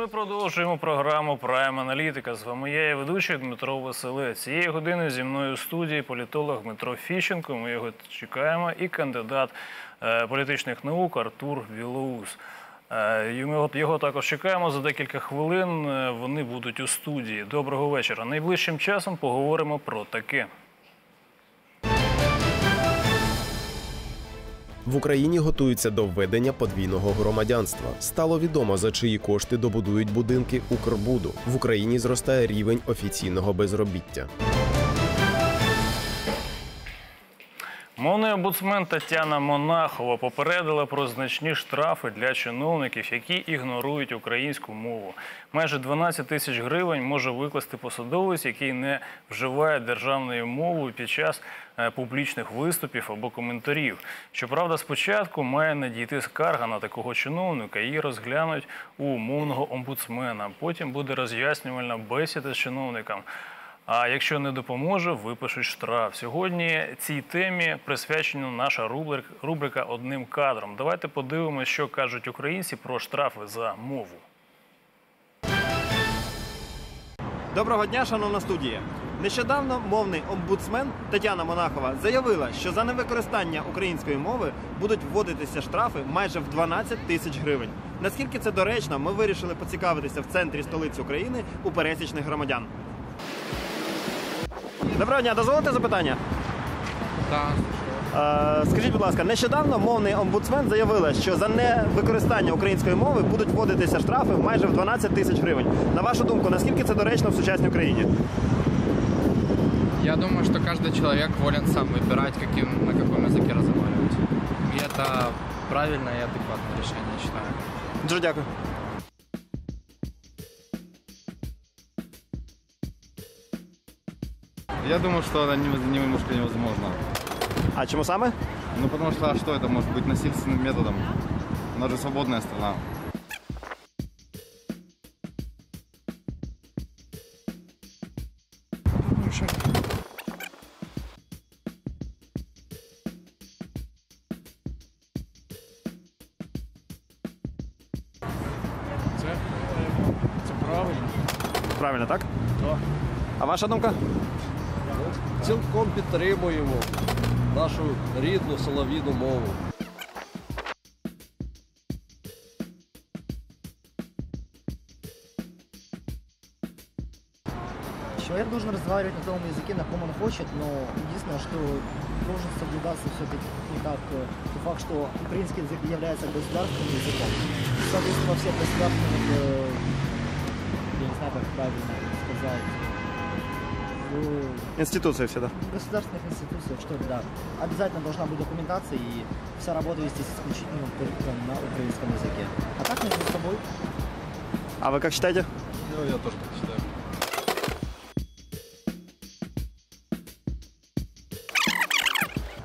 ми продовжуємо програму Прайм Аналітика. З вами я і ведучий Дмитро Василець. Цієї години зі мною у студії політолог Дмитро Фіщенко. Ми його чекаємо, і кандидат е, політичних наук Артур Білоус. Е, Його, його також чекаємо за декілька хвилин. е, Вони будуть у студії. Доброго вечора. Найближчим часом поговоримо про таке. В Україні готуються до введення подвійного громадянства. Стало відомо, за чиї кошти добудують будинки Укрбуду. В Україні зростає рівень офіційного безробіття. Мовний омбудсмен Тетяна Монахова попередила про значні штрафи для чиновників, які ігнорують українську мову. Майже 12 тисяч гривень може викласти посадовець, який не вживає державною мовою під час е, публічних виступів або коментарів. Щоправда, спочатку має надійти скарга на такого чиновника. Її розглянуть у мовного омбудсмена. Потім буде роз'яснювальна бесіда з чиновником. А якщо не допоможе, випишуть штраф. Сьогодні цій темі присвячена наша рубрика, рубрика одним кадром. Давайте подивимося, що кажуть українці про штрафи за мову. Доброго дня, шановна студія. Нещодавно мовний омбудсмен Тетяна Монахова заявила, що за невикористання української мови будуть вводитися штрафи майже в 12 тисяч гривень. Наскільки це доречно, ми вирішили поцікавитися в центрі столиці України у пересічних громадян. Доброго дня, дозволите запитання? Так, Е, скажіть, будь ласка, нещодавно мовний омбудсмен заявила, що за невикористання української мови будуть вводитися штрафи майже в 12 тисяч гривень. На вашу думку, наскільки це доречно в сучасній Україні? я думаю, что каждый человек волен сам выбирать, каким, на каком языке разговаривать. И это правильное и адекватное решение, я считаю. Дуже дякую. Я думаю, что это не- немножко невозможно. А чому саме? Ну, потому что, а что это может быть насильственным методом? У нас же свободная страна. Правильно, так? Так. А ваша думка? Цілком підтримуємо нашу рідну солов'їну мову. Человек должен разговаривать на том языке, на каком он хочет, но единственное, что должен соблюдаться все-таки как э, тот факт, что украинский язык является государственным языком. Соответственно, во всех государственных, э, я не знаю, как правильно сказать, в Інституція всегда. государственных институциях, что ли, да, обязательно должна быть документация и вся работа вестись исключительно только на украинском языке. А так между собой А ви як вважаєте? Ну, я теж так вважаю.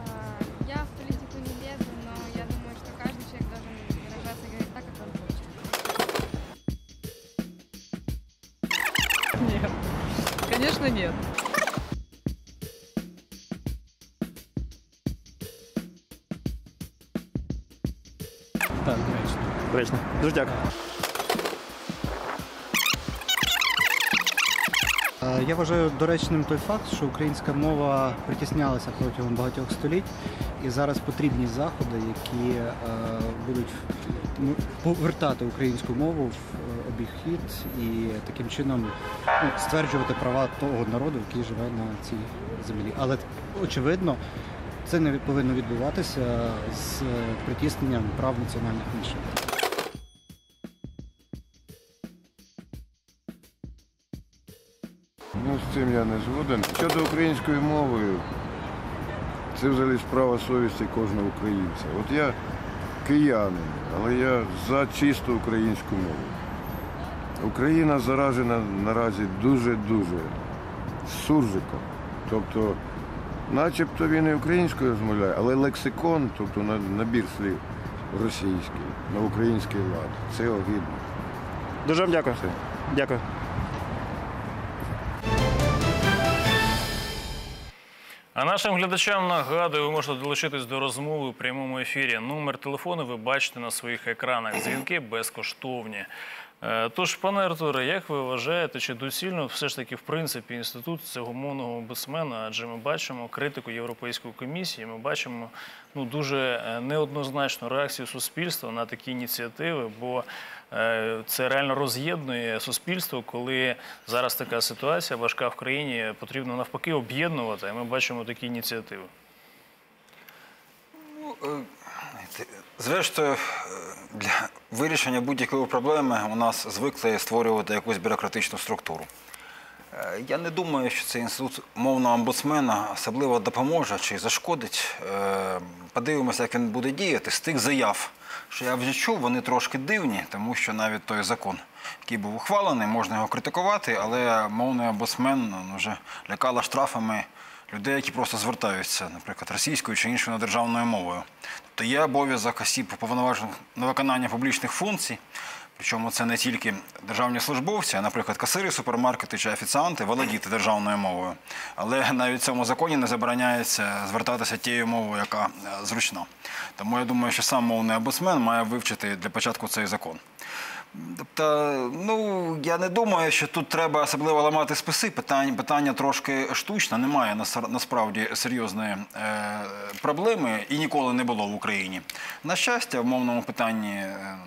А, Я Доречно. Дуже дякую. Е, Я вважаю доречним той факт, що українська мова притіснялася протягом багатьох століть, і зараз потрібні заходи, які е, будуть ну, повертати українську мову в е, обіг і таким чином ну, стверджувати права того народу, який живе на цій землі. Але очевидно, це не повинно відбуватися з е, притісненням прав національних меншин. Я не згоден. Щодо української мови, це взагалі справа совісті кожного українця. От я киянин, але я за чисту українську мову. Україна заражена наразі дуже-дуже суржиком. Тобто, начебто він і українською розмовляє, але лексикон, тобто на- набір слів російський, на український лад. Це огідно. Дуже вам дякую. Все. Дякую. Нашим глядачам нагадую, ви можете долучитись до розмови у прямому ефірі. Номер телефону ви бачите на своїх екранах. Дзвінки безкоштовні. Е, Тож, пане Артуре, як ви вважаєте, чи доцільно все ж таки в принципі інститут цього мовного омбудсмена? Адже ми бачимо критику Європейської комісії, ми бачимо ну дуже е, неоднозначну реакцію суспільства на такі ініціативи, бо е, це реально роз'єднує суспільство, коли зараз така ситуація важка в країні, потрібно навпаки об'єднувати. І ми бачимо такі ініціативи. Ну, Зрештою, для вирішення будь-якої проблеми у нас звикли створювати якусь бюрократичну структуру. Е, Я не думаю, що цей інститут мовного омбудсмена особливо допоможе чи зашкодить. Е, Подивимося, як він буде діяти. З тих заяв, що я вже чув, вони трошки дивні, тому що навіть той закон, який був ухвалений, можна його критикувати, але мовний омбудсмен ну, вже лякала штрафами людей, які просто звертаються, наприклад, російською чи іншою державною мовою. Тобто є обов'язок осіб уповноважених на виконання публічних функцій. Причому це не тільки державні службовці, а, наприклад, касири, супермаркети чи офіціанти володіти державною мовою. Але навіть в цьому законі не забороняється звертатися тією мовою, яка е, зручна. Тому я думаю, що сам мовний обусмен має вивчити для початку цей закон. Тобто, ну я не думаю, що тут треба особливо ламати списи. Питання, питання трошки штучне. Немає насправді серйозної е, проблеми і ніколи не було в Україні. На щастя, в мовному питанні е,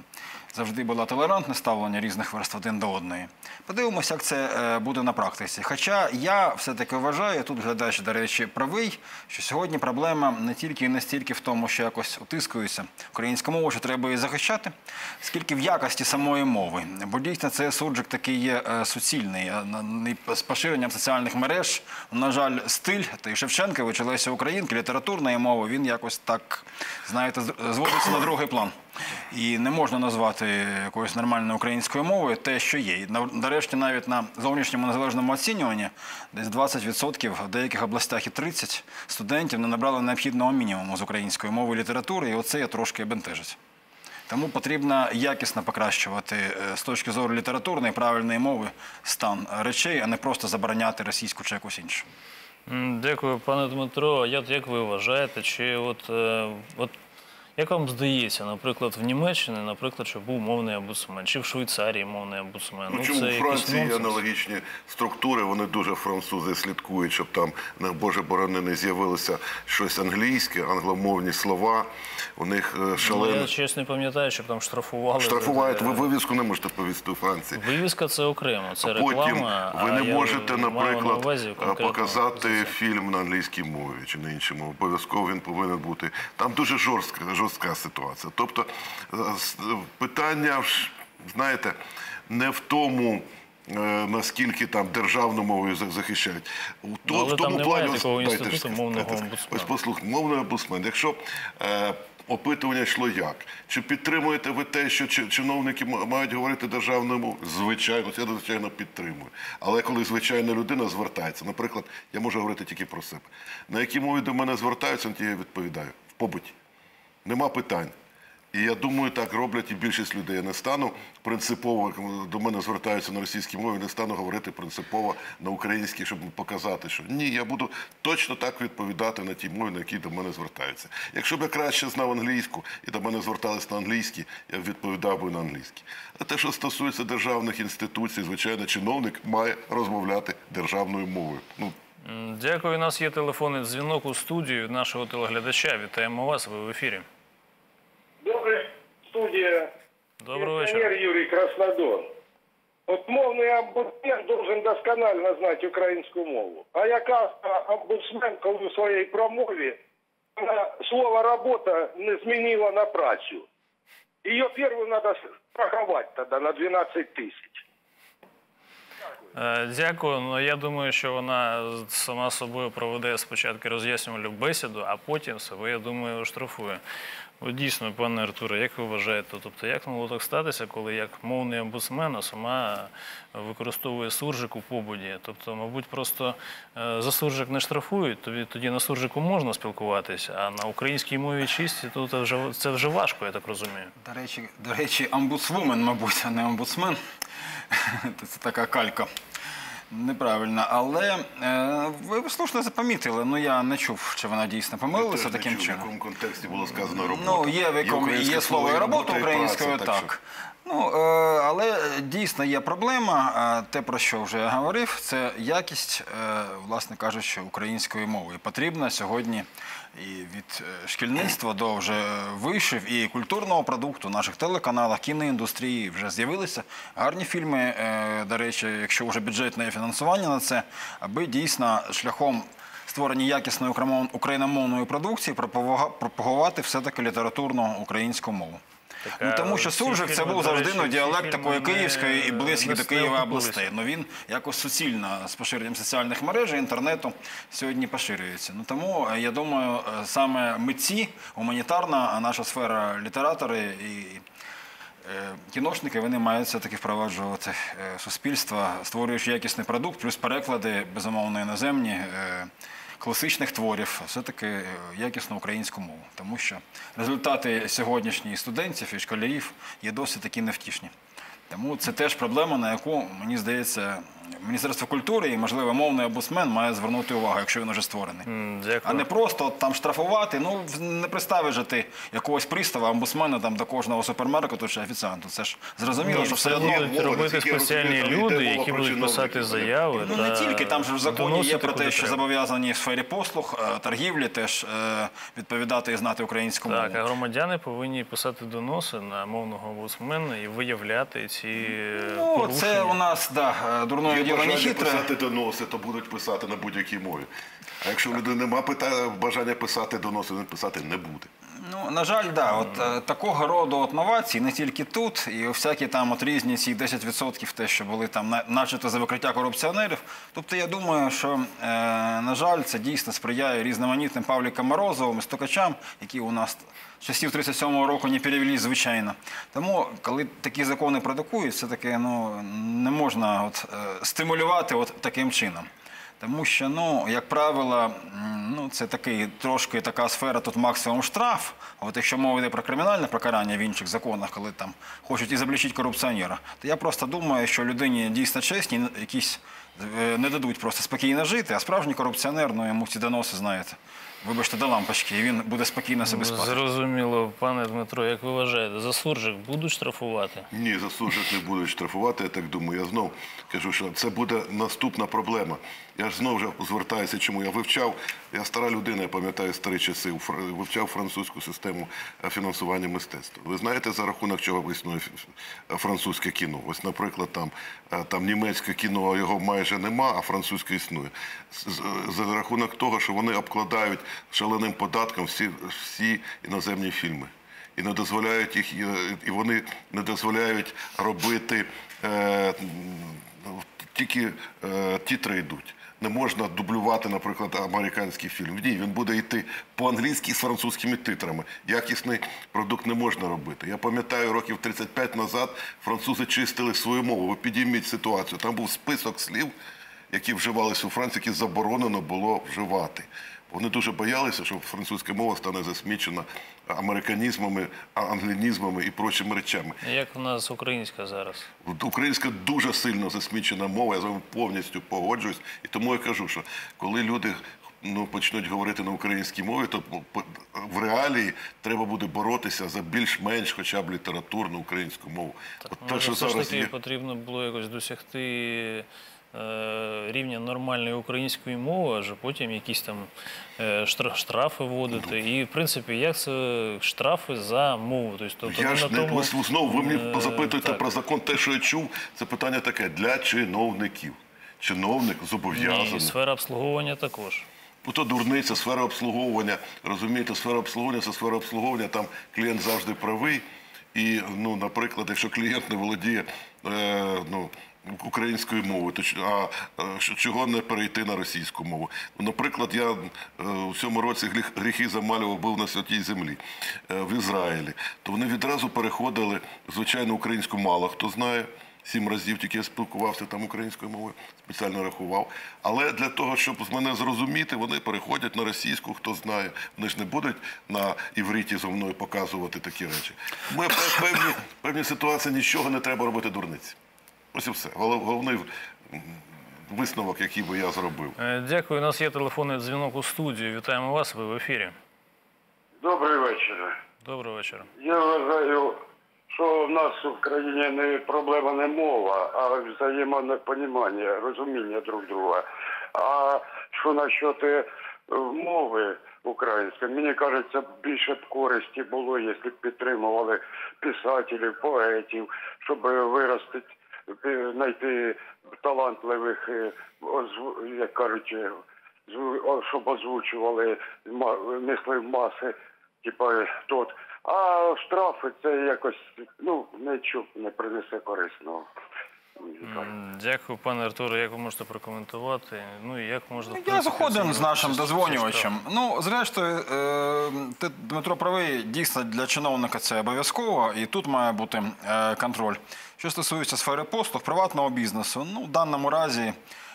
завжди було толерантне ставлення різних верств один до одної. Подивимося, як це е, буде на практиці. Хоча я все-таки вважаю, тут глядач, до речі, правий, що сьогодні проблема не тільки і не стільки в тому, що якось утискується українська мова, що треба її захищати, скільки в якості самої мови. Бо дійсно це суржик такий є е, суцільний. Е, З поширенням соціальних мереж, на жаль, стиль та й Шевченкович, Леся Українки, літературної мови, він якось так, знаєте, зводиться на другий план. І не можна назвати якоюсь нормальною українською мовою те, що є. Нарешті навіть на зовнішньому незалежному оцінюванні десь 20%, в деяких областях і 30% студентів не набрали необхідного мінімуму з української мови і літератури, і оце я трошки бентежить. Тому потрібно якісно покращувати е, з точки зору літературної правильної мови стан речей, а не просто забороняти російську чи якусь іншу. Дякую, пане Дмитро. Як ви вважаєте, чи от, е, от як вам здається, наприклад, в Німеччині, наприклад, що був мовний омбудсмен, чи в Швейцарії мовний омбудсмен? Ну, чому це у Франції аналогічні структури, вони дуже французи слідкують, щоб там, не Боже борони, не з'явилося щось англійське, англомовні слова. У них е, Ну, я чесно не пам'ятаю, щоб там штрафували. Штрафувають, ви вивіску не можете повісти у Франції. Вивіска це окремо, це Потім реклама. ви не можете, наприклад, увазі е, показати фільм на англійській мові чи на іншій мові. Обов'язково він повинен бути. Там дуже жорстка, жорстка ситуація. Тобто е, питання, знаєте, не в тому. е, Наскільки там державну мову захищають, у то- але в тому там плані дайте мовного дайте- Ось послухайте, мовний омбудсмен. Якщо е, опитування йшло як? Чи підтримуєте ви те, що чиновники мають говорити державною мовою? Звичайно, я звичайно підтримую. Але коли звичайна людина звертається, наприклад, я можу говорити тільки про себе. На якій мові до мене звертаються, на ті я відповідаю. В побуті. Нема питань. І я думаю, так роблять і більшість людей. Я не стану принципово, до мене звертаються на російській мові, не стану говорити принципово на українській, щоб показати, що ні, я буду точно так відповідати на тій мові, на якій до мене звертаються. Якщо б я краще знав англійську і до мене звертались на англійській, я б відповідав би на англійській. А те, що стосується державних інституцій, звичайно, чиновник має розмовляти державною мовою. Ну, Дякую. У нас є телефонний дзвінок у студію від нашого телеглядача. Вітаємо вас. Ви в ефірі. Добрый студия. Доброго Пенсионер вечора. Юрий Краснодон. От мовний омбудсмен должен досконально знати українську мову. А яка омбудсмен, коли у своїй промові слово робота не змінила на працю? Її першу треба страхувати тоді на 12 тисяч. Е, Дякую. Ну я думаю, що вона сама собою проведе спочатку роз'яснювальну бесіду, а потім себе, я думаю, оштрафує. От дійсно, пане Артуре, як ви вважаєте, тобто як могло так статися, коли як мовний омбудсмен а сама використовує суржик у побуді? Тобто, мабуть, просто е, за суржик не штрафують, тоді, тоді на суржику можна спілкуватися, а на українській мові чисті тут вже це вже важко, я так розумію. До речі, до речі, омбудсвумен, мабуть, а не омбудсмен. Це така калька. Неправильно, але е, ви слушно запомітили. Ну я не чув, чи вона дійсно помилилася теж не таким чув, в чином. якому контексті було сказано робота. Ну, є в якому українське є слово і робота і українською, праця, так. що- Ну, е, але дійсно є проблема. Е, Те, про що вже я говорив, це якість, е, власне кажучи, української мови. І потрібна сьогодні і від е, шкільництва до вже вишів і культурного продукту, наших телеканалах, кіноіндустрії вже з'явилися гарні фільми. е, До речі, якщо вже бюджетне фінансування на це, аби дійсно шляхом створення якісної україномовної продукції пропагувати все-таки літературну українську мову. Ну, тому що Суржик це був завжди ну, діалект такої київської і близьких до Києва областей. Ну він якось суцільно з поширенням соціальних мереж і інтернету сьогодні поширюється. Ну тому е, я думаю, е, саме митці, гуманітарна наша сфера літератори і. е, Кіношники вони мають все-таки впроваджувати е, суспільство, створюючи якісний продукт, плюс переклади, безумовно, іноземні класичних творів, все-таки е, якісну українську мову. Тому що результати сьогоднішніх студентів і школярів є досить такі невтішні. Тому це теж проблема, на яку, мені здається, Міністерство культури і, можливо, мовний обусмен має звернути увагу, якщо він вже створений. А не просто от там штрафувати. Ну, не приставиш же ти якогось пристава, омбусмена там до кожного супермаркету чи офіціанту. Це ж зрозуміло, Ні, що все одно будуть робити спеціальні люди, які будуть писати заяви. Ну не тільки там же в законі є про те, що зобов'язані в сфері послуг, е, торгівлі теж е, відповідати і знати українську мову. Так, а громадяни повинні писати доноси на мовного омбудсмена і виявляти ці е, Ну, порушення. це у нас да, е, дурної Є діло не хитре. писати доноси, то будуть писати на будь-якій мові. А якщо в людини немає питання, бажання писати доноси, він писати не буде. Ну, на жаль, да, от е, такого роду от новацій не тільки тут, і всякі там от різні ці 10% те, що були там на- за викриття корупціонерів. Тобто я думаю, що е, на жаль, це дійсно сприяє різноманітним Павлікам Морозовим стукачам, які у нас часів 37-го року не перевелись, звичайно. Тому, коли такі закони продукують, все таки ну не можна от, е, стимулювати от таким чином. Тому що, ну, як правило, ну, це такий трошки така сфера, тут максимум штраф. А от якщо мова йде про кримінальне покарання в інших законах, коли там хочуть і корупціонера, то я просто думаю, що людині дійсно чесні, якісь е, не дадуть просто спокійно жити, а справжній корупціонер, ну йому ці доноси, знаєте, вибачте, до лампочки, і він буде спокійно собі спати. Зрозуміло, пане Дмитро, як ви вважаєте, за суржик будуть штрафувати? Ні, заслужить не будуть штрафувати, я так думаю. Я знов кажу, що це буде наступна проблема. Я ж знову вже звертаюся, чому я вивчав. Я стара людина, я пам'ятаю старі часи, вивчав французьку систему фінансування мистецтва. Ви знаєте, за рахунок чого існує ф- французьке кіно? Ось, наприклад, там, е, там німецьке кіно його майже нема, а французьке існує. За рахунок того, що вони обкладають шаленим податком всі, всі іноземні фільми і не дозволяють їх, і- і вони не дозволяють робити е, тільки е, тітри йдуть. Не можна дублювати, наприклад, американський фільм. Ні, він буде йти по-англійськи з французькими титрами. Якісний продукт не можна робити. Я пам'ятаю, років 35 назад французи чистили свою мову. Ви підійміть ситуацію. Там був список слів, які вживалися у Франції, які заборонено було вживати. Вони дуже боялися, що французька мова стане засмічена американізмами, англінізмами і прочими речами. Як у нас українська зараз? Українська дуже сильно засмічена мова, я з вами повністю погоджуюсь. І тому я кажу, що коли люди ну, почнуть говорити на українській мові, то в реалії треба буде боротися за більш-менш хоча б літературну українську мову. От те, Може, що все зараз таки є. потрібно було якось досягти рівня нормальної української мови, аж потім якісь там е, штрафи вводити. І, в принципі, як це штрафи за мову? Тобто, Я ж не тому, знову ви мені е, запитуєте так. про закон. Те, що я чув, це питання таке для чиновників. Чиновник зобов'язаний. Ні, сфера обслуговування також. Ну, то дурниця, сфера обслуговування. Розумієте, сфера обслуговування це сфера обслуговування, там клієнт завжди правий. І, ну, наприклад, якщо клієнт не володіє е, ну, українською мовою, то а е, чого не перейти на російську мову? Наприклад, я е, у цьому році гріхи замалював був на святій землі е, в Ізраїлі. То вони відразу переходили, звичайно, українську мало хто знає. Сім разів тільки я спілкувався там українською мовою, спеціально рахував. Але для того, щоб мене зрозуміти, вони переходять на російську, хто знає. Вони ж не будуть на івриті зо мною показувати такі речі. Ми певні, певні ситуації нічого не треба робити дурниці. Ось і все. Головний висновок, який би я зробив. Е, Дякую. У нас є телефонний дзвінок у студію. Вітаємо вас. Ви в ефірі. Добрий вечір. Доброго вечора. Я вважаю, що в нас в країні не проблема не мова, а взаємопонімання, розуміння друг друга. А що насчет е, мови української, мені кажеться, більше б користі було, якщо б підтримували писателів, поетів, щоб виростити, е, знайти талантливих, е, озву- як кажуть, е, щоб озвучували ма- мисли маси, типа тот. А штрафи це якось ну нічого не принесе корисного. Дякую, пане Артуре. Як ви можете прокоментувати? Ну і як можна в Я принципі, згоден з нашим дозвонювачем. Ну, зрештою, е, ти, Дмитро правий, дійсно для чиновника це обов'язково, і тут має бути е, контроль. Що стосується сфери послуг, приватного бізнесу, ну, в даному разі.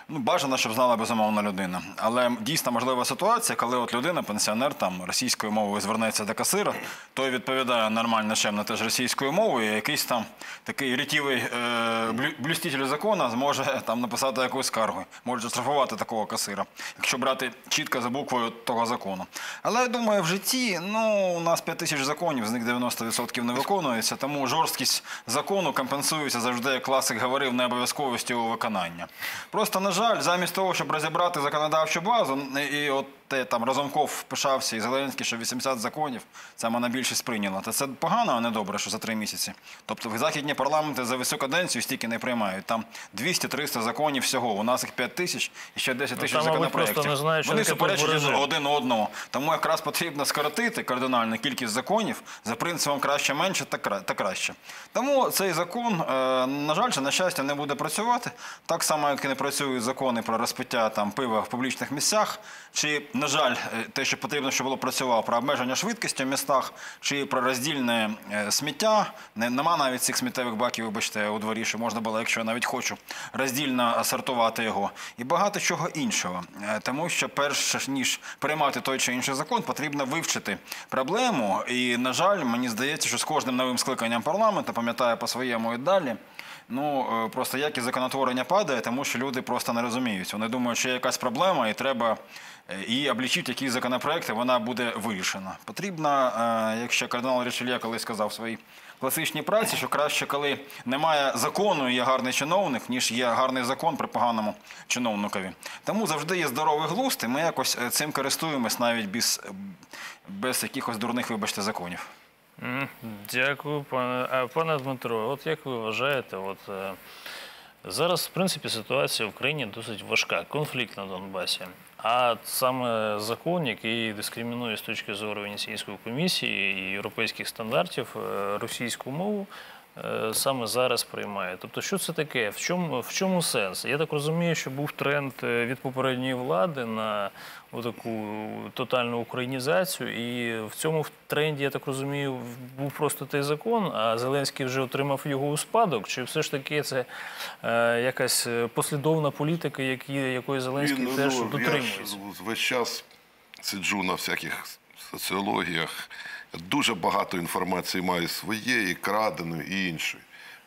Ну, бажано, щоб знала безумовно людина. Але дійсно можлива ситуація, коли от людина, пенсіонер там російською мовою звернеться до касира, той відповідає нормально чемно теж російською мовою, і якийсь там такий рятівий е, блюститель закону зможе там написати якусь скаргу, може штрафувати такого касира, якщо брати чітко за буквою того закону. Але я думаю, в житті ну у нас 5 тисяч законів, з них 90% не виконується, тому жорсткість закону компенсується завжди, як класик говорив, необов'язковістю виконання. Просто на жаль, замість того, щоб розібрати законодавчу базу, і от те там Разумков пишався і Зеленський, що 80 законів це монобільшість прийняла. Та це погано, а не добре, що за три місяці. Тобто в західні парламенти за всю каденцію стільки не приймають. Там 200-300 законів всього. У нас їх 5 тисяч і ще 10 Ну, тисяч законопроєктів. не Вони таке суперечать один одному. Тому якраз потрібно скоротити кардинально кількість законів за принципом краще менше та краще. Тому цей закон, е, на жаль, чи на щастя, не буде працювати. Так само, як і не працюють закони про розпиття там пива в публічних місцях, чи, на жаль, е, те, що потрібно, щоб було працювало про обмеження швидкості в містах, чи про роздільне е, сміття. Нема навіть цих сміттєвих баків, вибачте, у дворі, що можна було, якщо я навіть хочу, роздільно сортувати його. І багато чого іншого. Е, Тому що перш ніж приймати той чи інший закон, потрібно вивчити проблему. І, на жаль, мені здається, що з кожним новим скликанням парламенту, пам'ятаю по своєму і далі, ну просто якість законотворення падає, тому що люди просто не розуміють. Вони думають, що є якась проблема, і треба е, її облічити, якісь законопроекти, вона буде вирішена. Потрібно, е, якщо кардинал Рішельє колись сказав в своїй класичній праці, що краще, коли немає закону і є гарний чиновник, ніж є гарний закон при поганому чиновникові. Тому завжди є здоровий глузд, і ми якось е, цим користуємось навіть без, без якихось дурних, вибачте, законів. Дякую, пане. Пане Дмитро, от як ви вважаєте, от зараз, в принципі, ситуація в країні досить важка, конфлікт на Донбасі. А саме закон, який дискримінує з точки зору Венеційської комісії і європейських стандартів е, російську мову, саме зараз приймає. Тобто, що це таке? В чому, в чому сенс? Я так розумію, що був тренд е, від попередньої влади на таку тотальну українізацію, і в цьому тренді, я так розумію, був просто той закон, а Зеленський вже отримав його у спадок. Чи все ж таки це е, якась е, послідовна політика, якої Зеленський Він, теж ну, дотримується? Я ж весь час сиджу на всяких соціологіях. Дуже багато інформації маю своєї, краденої і іншої.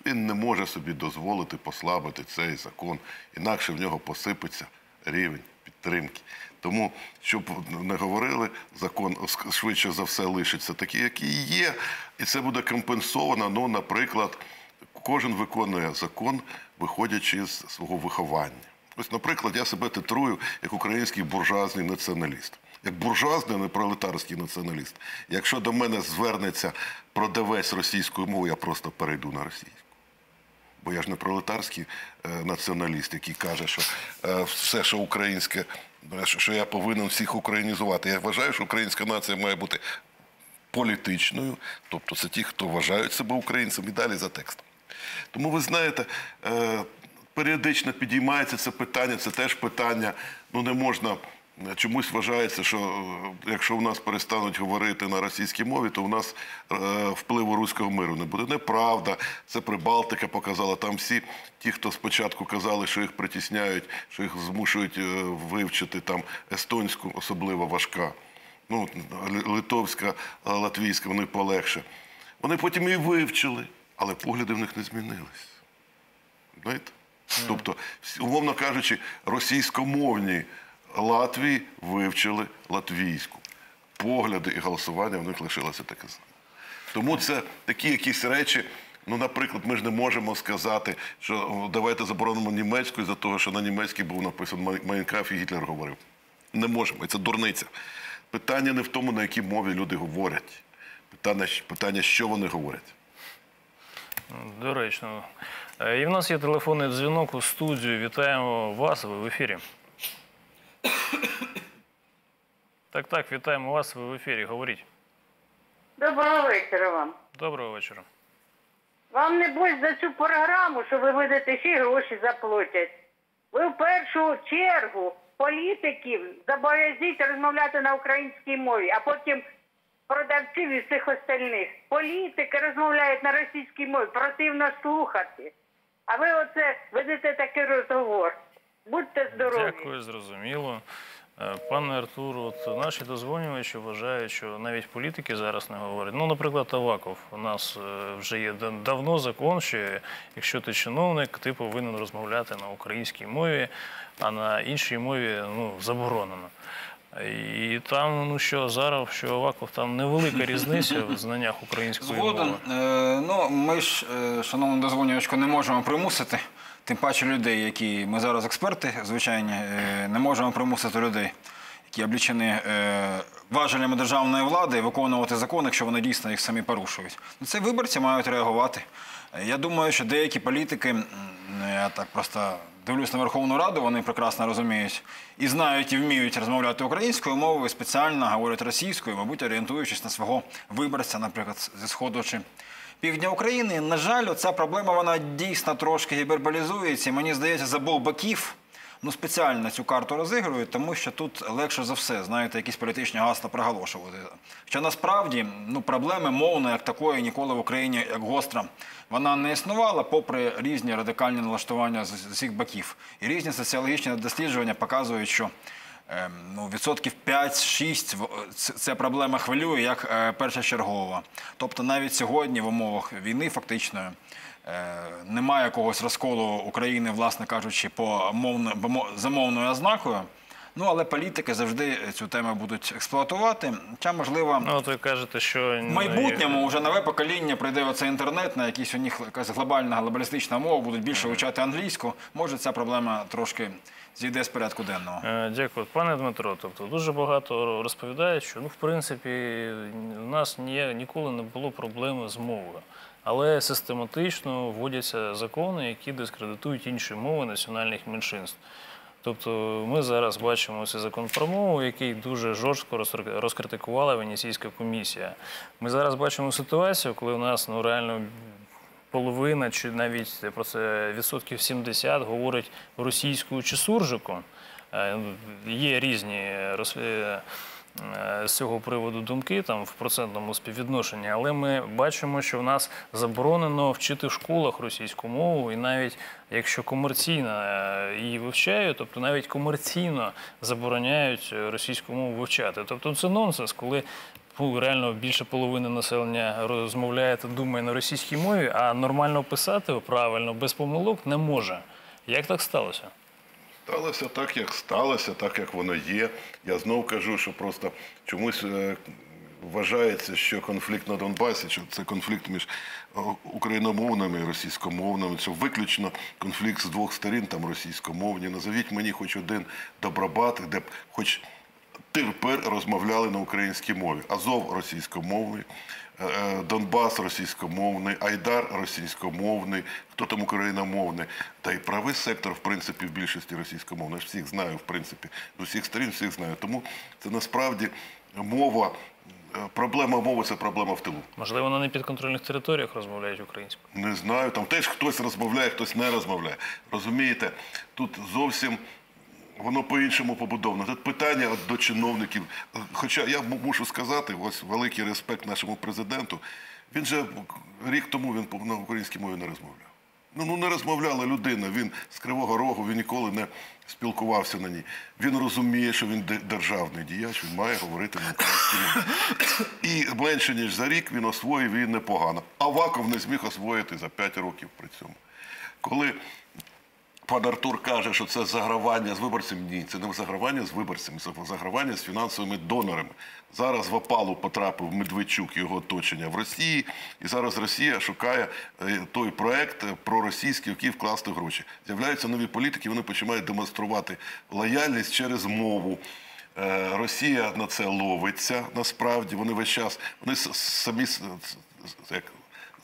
Він не може собі дозволити послабити цей закон, інакше в нього посипеться рівень підтримки. Тому, щоб не говорили, закон швидше за все лишиться такий, який є, і це буде компенсовано. Ну, наприклад, кожен виконує закон, виходячи з свого виховання. Ось, наприклад, я себе титрую як український буржуазний націоналіст. Як буржуазний, не пролетарський націоналіст. Якщо до мене звернеться продавець російської мови, я просто перейду на російську. Бо я ж не пролетарський е, націоналіст, який каже, що е, все, що українське, е, що я повинен всіх українізувати. Я вважаю, що українська нація має бути політичною, тобто це ті, хто вважають себе українцями, і далі за текстом. Тому ви знаєте, періодично підіймається це питання, це теж питання. Ну не можна. Чомусь вважається, що е, якщо в нас перестануть говорити на російській мові, то у нас е, впливу руського миру не буде. Неправда. Це Прибалтика показала. Там всі ті, хто спочатку казали, що їх притісняють, що їх змушують е, вивчити там естонську, особливо важка. Ну, литовська, латвійська, вони полегше. Вони потім і вивчили, але погляди в них не змінились. Знаєте? Тобто, умовно кажучи, російськомовні Латвії вивчили латвійську. Погляди і голосування в них лишилося таке саме. Тому це такі якісь речі. Ну, наприклад, ми ж не можемо сказати, що давайте заборонимо німецьку із-за того, що на німецькій був написаний Майнкраф і Гітлер говорив. Не можемо, і це дурниця. Питання не в тому, на якій мові люди говорять. Питання, питання що вони говорять. Доречно. Е, І в нас є телефонний дзвінок у студію. Вітаємо вас. Ви в ефірі. Так, так, вітаємо вас. Ви в ефірі. Говоріть. Доброго вечора вам. Доброго вечора. Вам небось за цю програму, що ви видите ще й гроші заплатять. Ви в першу чергу політиків зобов'язіть розмовляти на українській мові, а потім продавців і всіх остальних. Політики розмовляють на російській мові, противно слухати. А ви оце ведете такий розговор. Будьте здорові. Дякую, зрозуміло. Е, Пане Артур, от наші дозвонювачі вважають, що навіть політики зараз не говорять. Ну, наприклад, Аваков. У нас е, вже є да- давно закон, що якщо ти чиновник, ти повинен розмовляти на українській мові, а на іншій мові ну, заборонено. І там, ну що зараз, що Аваков, там невелика різниця в знаннях української Згоден. мови. Е, ну, ми ж, е, шановну дозвонювачку, не можемо примусити. Тим паче людей, які ми зараз експерти, звичайні, е, не можемо примусити людей, які облічені е, важелями державної влади, виконувати закон, якщо вони дійсно їх самі порушують. Це виборці мають реагувати. Е, Я думаю, що деякі політики, я так просто дивлюсь на Верховну Раду, вони прекрасно розуміють і знають, і вміють розмовляти українською мовою, спеціально говорять російською, мабуть, орієнтуючись на свого виборця, наприклад, зі сходу чи півдня України. На жаль, ця проблема вона дійсно трошки гіперболізується. І мені здається, з обох боків ну, спеціально цю карту розігрують, тому що тут легше за все, знаєте, якісь політичні гасла проголошувати. Що насправді ну, проблеми мовної як такої ніколи в Україні як гостра вона не існувала, попри різні радикальні налаштування з усіх боків. І різні соціологічні дослідження показують, що ну, відсотків 5-6 в- ц- ця проблема хвилює як е, першочергова. Тобто навіть сьогодні в умовах війни фактично е, немає якогось розколу України, власне кажучи, по мовно, за мовною ознакою. Ну, але політики завжди цю тему будуть експлуатувати. Хоча, можливо, Ну, от кажете, що в майбутньому вже нове покоління прийде оцей інтернет, на якийсь у них якась глобальна глобалістична мова, будуть більше вивчати англійську. Може, ця проблема трошки зійде з порядку денного. Е, Дякую, пане Дмитро. Тобто дуже багато розповідають, що ну, в принципі в нас ні, ніколи не було проблеми з мовою. Але систематично вводяться закони, які дискредитують інші мови національних меншинств. Тобто ми зараз бачимо цей закон про мову, який дуже жорстко розкритикувала Венеційська комісія. Ми зараз бачимо ситуацію, коли у нас ну, реально половина чи навіть про це відсотків 70 говорить російською чи суржиком. Е, Є різні е, е, з цього приводу думки там в процентному співвідношенні, але ми бачимо, що в нас заборонено вчити в школах російську мову, і навіть якщо комерційно її вивчають, тобто навіть комерційно забороняють російську мову вивчати. Тобто це нонсенс, коли ну, реально більше половини населення розмовляє та думає на російській мові, а нормально писати правильно, без помилок не може. Як так сталося? Сталося так, як сталося, так як воно є. Я знов кажу, що просто чомусь е, вважається, що конфлікт на Донбасі, що це конфлікт між е, україномовними і російськомовними, це виключно конфлікт з двох сторін, там російськомовні. Назовіть мені хоч один добробат, де б хоч тепер розмовляли на українській мові. Азов російськомовний, е, е, Донбас російськомовний, Айдар російськомовний, хто там україномовний. Та й правий сектор, в принципі, в більшості російськомовний. Я ж всіх знаю, в принципі, з усіх сторін всіх знаю. Тому це насправді мова, е, проблема мови це проблема в тилу. Можливо, на непідконтрольних територіях розмовляють українською. Не знаю, там теж хтось розмовляє, хтось не розмовляє. Розумієте, тут зовсім воно по-іншому побудовано. Тут питання до чиновників. Хоча я мушу сказати, ось великий респект нашому президенту. Він же рік тому він на українській мові не розмовляв. Ну, ну не розмовляла людина. Він з Кривого Рогу, він ніколи не спілкувався на ній. Він розуміє, що він державний діяч, він має говорити на українській мові. І менше ніж за рік він освоїв і непогано. Аваков не зміг освоїти за 5 років при цьому. Коли Пан Артур каже, що це загравання з виборцями. Ні, це не загравання з виборцями, це загравання з фінансовими донорами. Зараз в опалу потрапив Медведчук і його оточення в Росії, і зараз Росія шукає е, той проект проросійський, в який вкласти гроші. З'являються нові політики, вони починають демонструвати лояльність через мову. Е, Росія на це ловиться насправді. Вони весь час вони самі як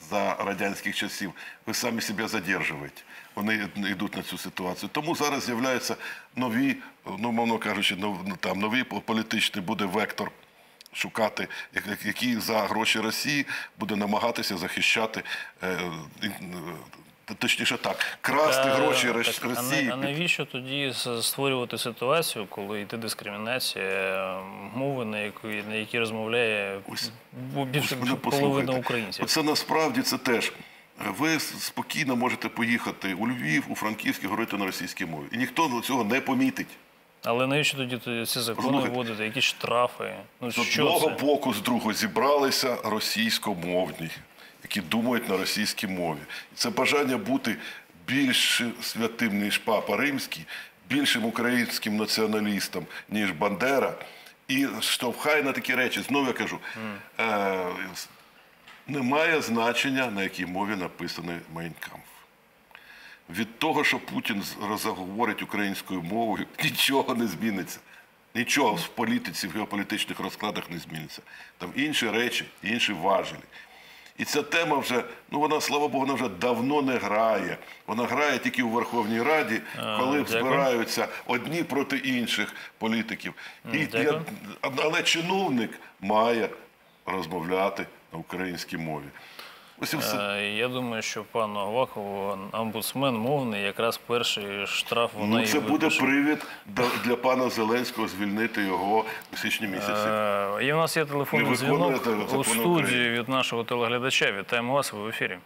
за радянських часів. Ви самі себе задержуєте. Вони йдуть на цю ситуацію. Тому зараз з'являються нові, ну мовно кажучи, нов, ну, там новий політичний буде вектор. Шукати, як- як- який за гроші Росії буде намагатися захищати, е, е, точніше так, красти Та, гроші так, а Росії. А навіщо тоді створювати ситуацію, коли йде дискримінація е, мови, на якій, на якій розмовляє більше Мене половина українців? Оце насправді це теж. Ви спокійно можете поїхати у Львів, у Франківськ і говорити на російській мові. І ніхто цього не помітить. Але навіщо тоді ці закони вводити, якісь штрафи? Ну З що одного це? боку, з другого зібралися російськомовні, які думають на російській мові. І це бажання бути більш святим, ніж папа римський, більшим українським націоналістом, ніж Бандера. І штовхає на такі речі. Знову я кажу, е, немає значення, на якій мові написаний Майнкамф. Від того, що Путін заговорить українською мовою, нічого не зміниться. Нічого в політиці, в геополітичних розкладах не зміниться. Там інші речі, інші важелі. І ця тема вже, ну вона, слава Богу, вона вже давно не грає. Вона грає тільки у Верховній Раді, коли дякую. збираються одні проти інших політиків. І, я- але чиновник має розмовляти на українській мові. Ось і все. Е, Я думаю, що пану Авакову омбудсмен мовний якраз перший штраф вона Ну, і це буде випише. привід до- для пана Зеленського звільнити його у січні місяці. Е, І у нас є телефонний дзвінок виконуєте у студії України. від нашого телеглядача. Вітаємо вас, ви в ефірі.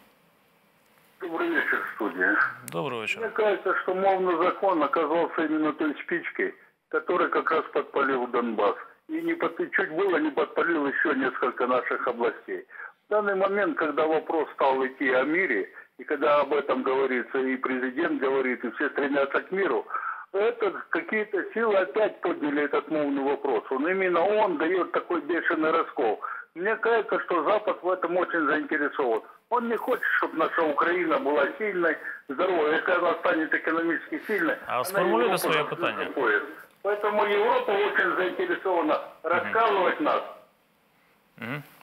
Добрый вечер, студия. Доброго вечора. Мне кажется, что мовный закон оказался именно той спичкой, которая как раз подпалил Донбасс. И не под... чуть было не подпалил еще несколько наших областей. В данный момент, когда вопрос стал идти о мире, и когда об этом говорится, и президент говорит, и все стремятся к миру, это какие-то силы опять подняли этот мовный вопрос. Он именно он дает такой бешеный раскол. Мне кажется, что Запад в этом очень заинтересован. Он не хочет, чтобы наша Украина была сильной, здоровой. Если она станет экономически сильной, А она сформулюйте Европу Поэтому Европа очень заинтересована раскалывать нас.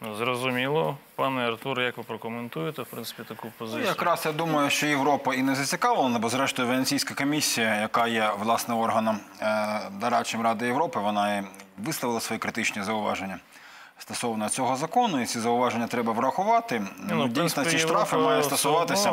Ну, Зрозуміло. Пане Артур, як ви прокоментуєте, в принципі, таку Ну, позицію? якраз я думаю, що Європа і не зацікавлена, бо зрештою Венеційська комісія, яка є власне органом е, дорадчим Ради Європи, вона і висловила свої критичні зауваження. Стосовно цього закону, і ці зауваження треба врахувати. ну, Дійсно, ці штрафи мають стосуватися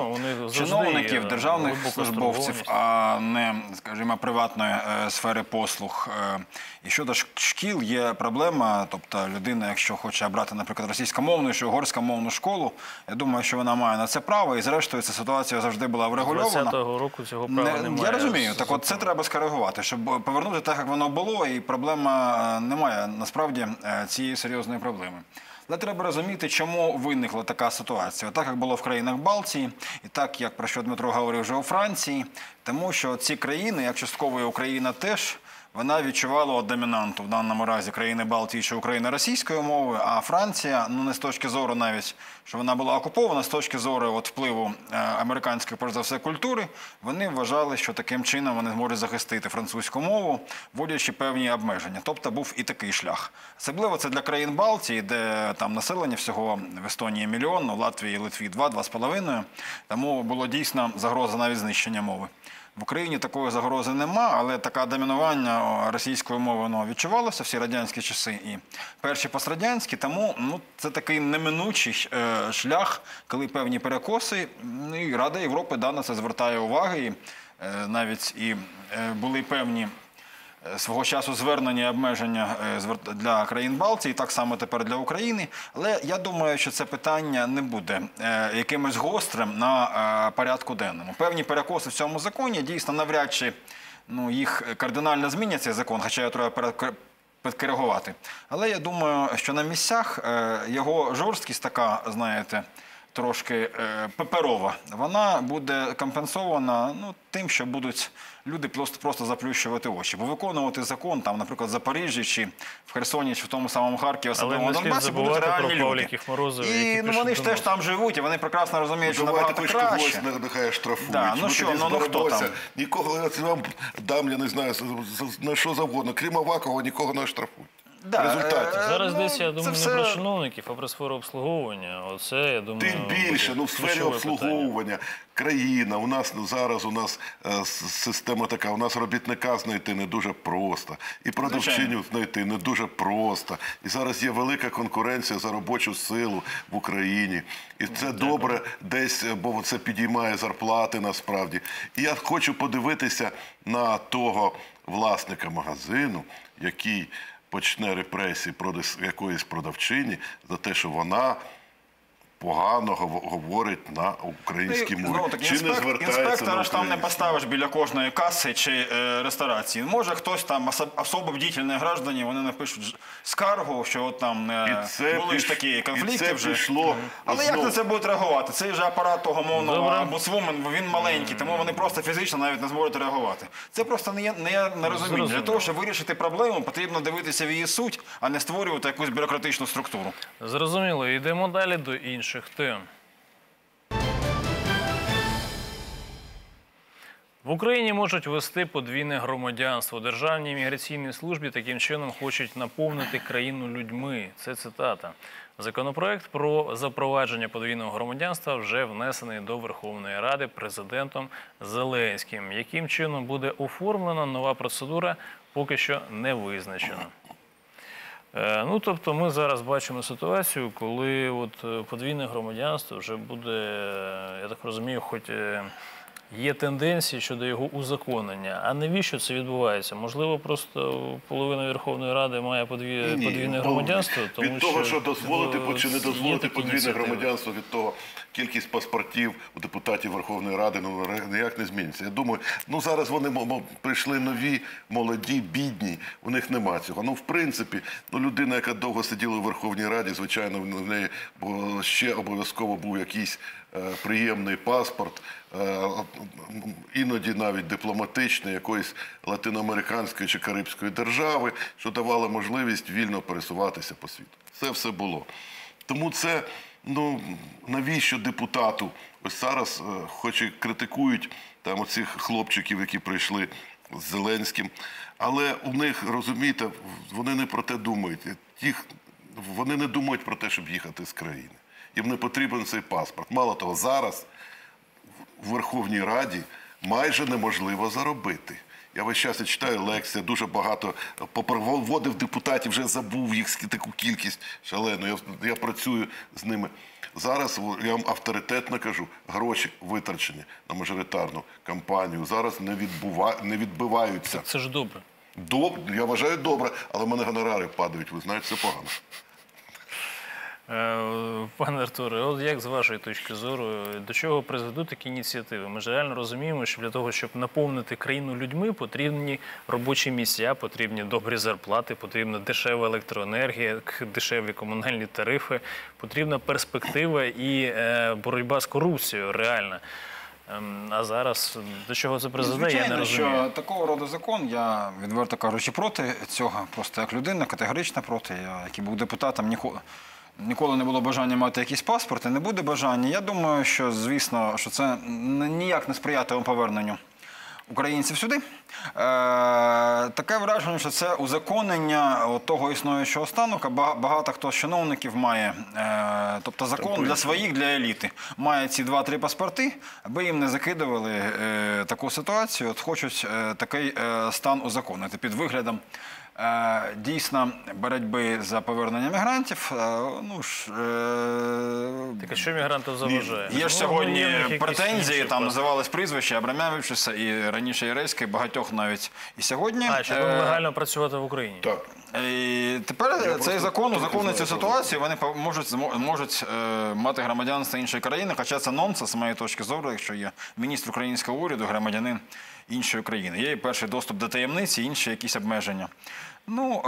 чиновників, державних службовців, а не, скажімо, приватної е, сфери послуг. Е, І щодо шкіл є проблема. Тобто людина, якщо хоче обрати, наприклад, російськомовну чи угорськомовну школу, я думаю, що вона має на це право. І зрештою ця ситуація завжди була врегульована. 20-го року цього права Не- немає. Я розумію. Так от це треба скоригувати, щоб повернути так, як воно було, і проблема е, немає насправді цієї серйозної проблеми. Але треба розуміти, чому виникла така ситуація. Так як було в країнах Балтії, і так як про що Дмитро говорив вже у Франції, тому що ці країни, як частково і Україна теж. Вона відчувала домінанту в даному разі країни Балтії чи Україна російською мовою, а Франція, ну не з точки зору навіть, що вона була окупована, з точки зору от впливу е, американської, перш за все, культури, вони вважали, що таким чином вони зможуть захистити французьку мову, вводячи певні обмеження. Тобто був і такий шлях. Особливо це для країн Балтії, де там населення всього в Естонії мільйон, в Латвії Литві два-два з половиною. Тому було дійсно загроза навіть знищення мови. В Україні такої загрози нема, але таке домінування російською мови воно відчувалося всі радянські часи і перші пострадянські. Тому ну, це такий неминучий е, шлях, коли певні перекоси. Ну, і Рада Європи да, на це звертає увагу. І, е, навіть і е, були певні свого часу звернення і обмеження е, для країн Балтії, так само тепер для України. Але я думаю, що це питання не буде е, якимось гострим на е, порядку денному. Певні перекоси в цьому законі дійсно навряд чи ну, їх кардинально змінять цей закон, хоча його треба підкоригувати. Але я думаю, що на місцях е, його жорсткість така, знаєте, трошки е, паперова, вона буде компенсована ну, тим, що будуть люди просто, просто заплющувати очі. Бо виконувати закон, там, наприклад, в Запоріжжі чи в Херсоні, чи в тому самому Харкові, Але особливо не на Донбасі, будуть реальні люди. Морозу, І ну, вони ж теж там живуть, і вони прекрасно розуміють, що Давайте набагато краще. нехай штрафують. Да, ну що, ну, ну хто там? Нікого я це вам дам, я не знаю, на що завгодно. Крім Авакова, нікого не штрафують. Да, В результаті. е, Зараз ну, десь я це думаю все- не про чиновників, а про сферу обслуговування. Оце я думаю. Тим більше, буде ну в сфері ключове питання. обслуговування країна. У нас ну, зараз у нас е, с- система така. У нас робітника знайти не дуже просто, і продавчиню знайти не дуже просто. І зараз є велика конкуренція за робочу силу в Україні. І це добре десь, е, бо це підіймає зарплати насправді. І я хочу подивитися на того власника магазину, який почне репресії проти якоїсь продавчині за те, що вона погано гов- говорить на українській Ну, мові. Чи не звертається інспектора ж там не поставиш біля кожної каси чи е, ресторації. Може хтось там осо- особо бдітельні граждані, вони напишуть скаргу, що от там е, це були ж такі і конфлікти це вже. пішло Але як на це будуть реагувати? Цей же апарат того мовного Добре. омбудсвумен, він маленький, тому вони просто фізично навіть не зможуть реагувати. Це просто не є не є нерозуміння. Для того, щоб вирішити проблему, потрібно дивитися в її суть, а не створювати якусь бюрократичну структуру. Зрозуміло, йдемо далі до інших тем. В Україні можуть ввести подвійне громадянство. Державній міграційній службі таким чином хочуть наповнити країну людьми. Це цитата. Законопроект про запровадження подвійного громадянства вже внесений до Верховної Ради президентом Зеленським. Яким чином буде оформлена нова процедура, поки що не визначено. Е, Ну, тобто, ми зараз бачимо ситуацію, коли от е, подвійне громадянство вже буде, е, я так розумію, хоч є тенденції щодо його узаконення. А навіщо це відбувається? Можливо, просто половина Верховної Ради має подві... Ні, подвійне ну, громадянство, тому від того, що дозволити е, чи не дозволити подвійне ініціативи. громадянство від того, кількість паспортів у депутатів Верховної Ради ну ніяк не зміниться. Я думаю, ну зараз вони прийшли нові, молоді, бідні. У них нема цього. Ну, в принципі, ну людина, яка довго сиділа у Верховній Раді, звичайно, в в неї ще обов'язково був якийсь приємний паспорт, е, іноді навіть дипломатичний, якоїсь латиноамериканської чи карибської держави, що давало можливість вільно пересуватися по світу. Це все було. Тому це, ну навіщо депутату? Ось зараз, е, хоч і критикують там оцих хлопчиків, які прийшли з Зеленським, але у них, розумієте, вони не про те думають. Їх, вони не думають про те, щоб їхати з країни. Їм не потрібен цей паспорт. Мало того, зараз в Верховній Раді майже неможливо заробити. Я весь час читаю лекції, дуже багато вводив депутатів, вже забув їх таку кількість шалену. Я, я працюю з ними. Зараз я вам авторитетно кажу, гроші витрачені на мажоритарну кампанію зараз не, відбува, не відбиваються. Це ж добре. Доб, я вважаю добре, але в мене гонорари падають. Ви знаєте, це погано. Е, Пане Артуре, от як з вашої точки зору, до чого призведуть такі ініціативи? Ми ж реально розуміємо, що для того, щоб наповнити країну людьми, потрібні робочі місця, потрібні добрі зарплати, потрібна дешева електроенергія, дешеві комунальні тарифи, потрібна перспектива і е, боротьба з корупцією реальна. Ем, А зараз до чого це призведе, я не розумію. що такого роду закон, я відверто кажучи, проти цього, просто як людина, категорично проти. Я, який був депутатом, ніколи, ніколи не було бажання мати якийсь паспорт, і не буде бажання. Я думаю, що, звісно, що це ніяк не сприятиме поверненню українців сюди. Е, таке враження, що це узаконення того існуючого стану. Багато хто з чиновників має, е, тобто закон для своїх, для еліти, має ці два-три паспорти, аби їм не закидували е, таку ситуацію. От хочуть такий стан узаконити під виглядом. Е, Дійсно, боротьби за повернення мігрантів. е, Ну ж е, Так а що мігрантам заважає? Є ж Ну, сьогодні якісь претензії, там називались прізвища Абрамявичуса і раніше Єрейська, і багатьох навіть і сьогодні. А, щоб Е, легально працювати в Україні. Так. І тепер цей закон узаконить цю ситуацію. Вони можуть можуть е, мати громадянство іншої країни, хоча це нонсенс, з моєї точки зору, якщо є міністр українського уряду, громадянин іншої країни. Є і перший доступ до таємниці, інші якісь обмеження. Ну,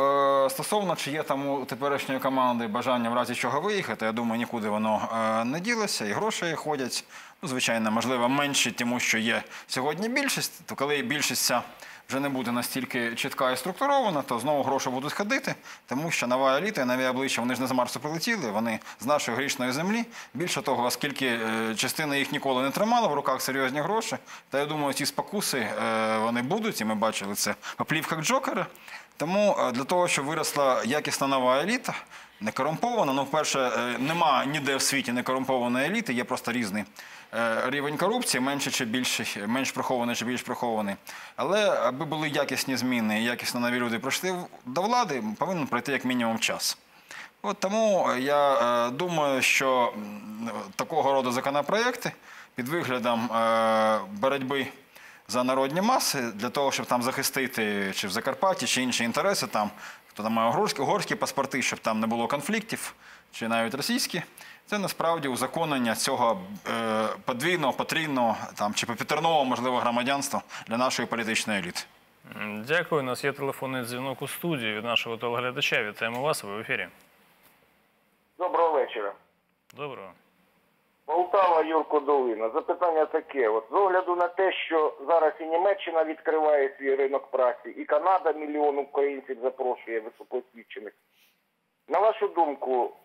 е, стосовно, чи є там у теперішньої команди бажання в разі чого виїхати, я думаю, нікуди воно е, не ділося, і гроші ходять. Ну, звичайно, можливо, менші, тому що є сьогодні більшість. То коли більшість ця вже не буде настільки чітка і структурована, то знову гроші будуть ходити, тому що нова еліта і нові обличчя, вони ж не з Марсу прилетіли, вони з нашої грішної землі. Більше того, оскільки е, частина їх ніколи не тримала в руках серйозні гроші, та я думаю, ці спокуси вони будуть, і ми бачили це по плівках Джокера. Тому е, для того, щоб виросла якісна нова еліта, не корумпована, ну, вперше, е, нема ніде в світі некорумпованої еліти, є просто різний е, рівень корупції, менше чи більший, менш прихований чи більш прихований. Але аби були якісні зміни якісно нові люди прийшли до влади, повинен пройти як мінімум час. От тому я думаю, що такого роду законопроекти під виглядом боротьби за народні маси для того, щоб там захистити чи в Закарпатті, чи інші інтереси, там хто там має угорські, угорські паспорти, щоб там не було конфліктів, чи навіть російські. Це насправді узаконення цього е, подвійного, потрійного там чи попітерного, можливо, громадянства для нашої політичної еліти. Дякую. У нас є телефонний дзвінок у студії від нашого телеглядача. Вітаємо вас. Ви в ефірі. Доброго вечора. Доброго. Полтава, Юрко Долина. Запитання таке: от з огляду на те, що зараз і Німеччина відкриває свій ринок праці, і Канада мільйон українців запрошує високоосвічених. На вашу думку,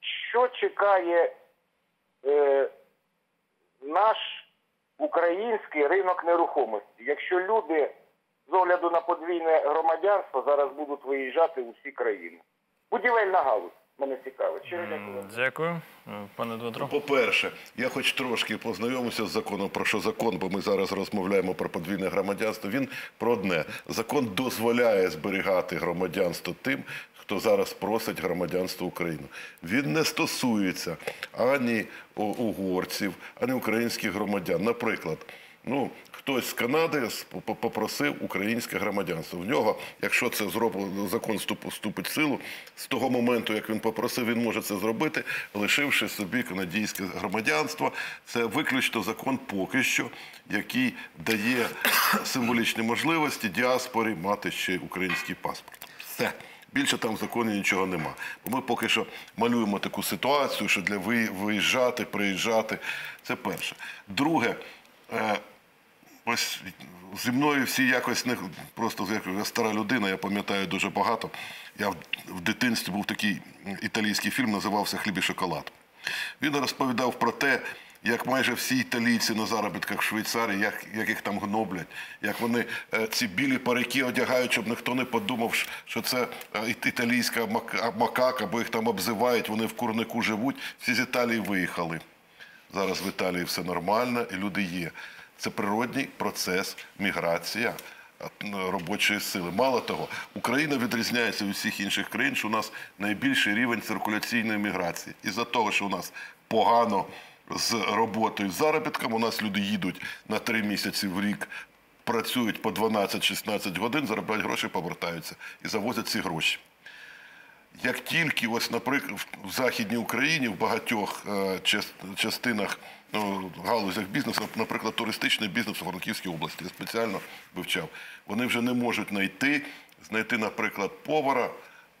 що чекає е, наш український ринок нерухомості, якщо люди з огляду на подвійне громадянство зараз будуть виїжджати у всі країни? Будівельна галузь мене цікавить. Щиро дякую. Дякую, Е, пане Дмитро. По-перше, я хоч трошки познайомився з законом, про що закон, бо ми зараз розмовляємо про подвійне громадянство. Він про одне. Закон дозволяє зберігати громадянство тим, хто зараз просить громадянство України. Він не стосується ані угорців, ані українських громадян. Наприклад, ну, хтось з Канади попросив українське громадянство. В нього, якщо це зроблено, закон вступить в силу, з того моменту, як він попросив, він може це зробити, лишивши собі канадійське громадянство. Це виключно закон поки що, який дає символічні можливості діаспорі мати ще український паспорт. Все. Більше там в законі нічого нема. Бо ми поки що малюємо таку ситуацію, що для виїжджати, приїжджати. Це перше. Друге, е, ось зі мною всі якось не просто я стара людина, я пам'ятаю дуже багато. Я в, дитинстві був такий італійський фільм, називався Хліб і шоколад. Він розповідав про те, як майже всі італійці на заробітках в Швейцарії, як, як їх там гноблять, як вони е, ці білі парики одягають, щоб ніхто не подумав, що це е, італійська мак- макака, бо їх там обзивають, вони в курнику живуть. Всі з Італії виїхали. Зараз в Італії все нормально і люди є. Це природній процес міграція е, робочої сили. Мало того, Україна відрізняється від всіх інших країн, що у нас найбільший рівень циркуляційної міграції. Із-за того, що у нас погано з роботою, з заробітком, у нас люди їдуть на три місяці в рік, працюють по 12-16 годин, заробляють гроші, повертаються і завозять ці гроші. Як тільки, ось, наприклад, в- Західній Україні, в багатьох е, частинах, галузях бізнесу, наприклад, туристичний бізнес у Франківській області, я спеціально вивчав, вони вже не можуть знайти, знайти, наприклад, повара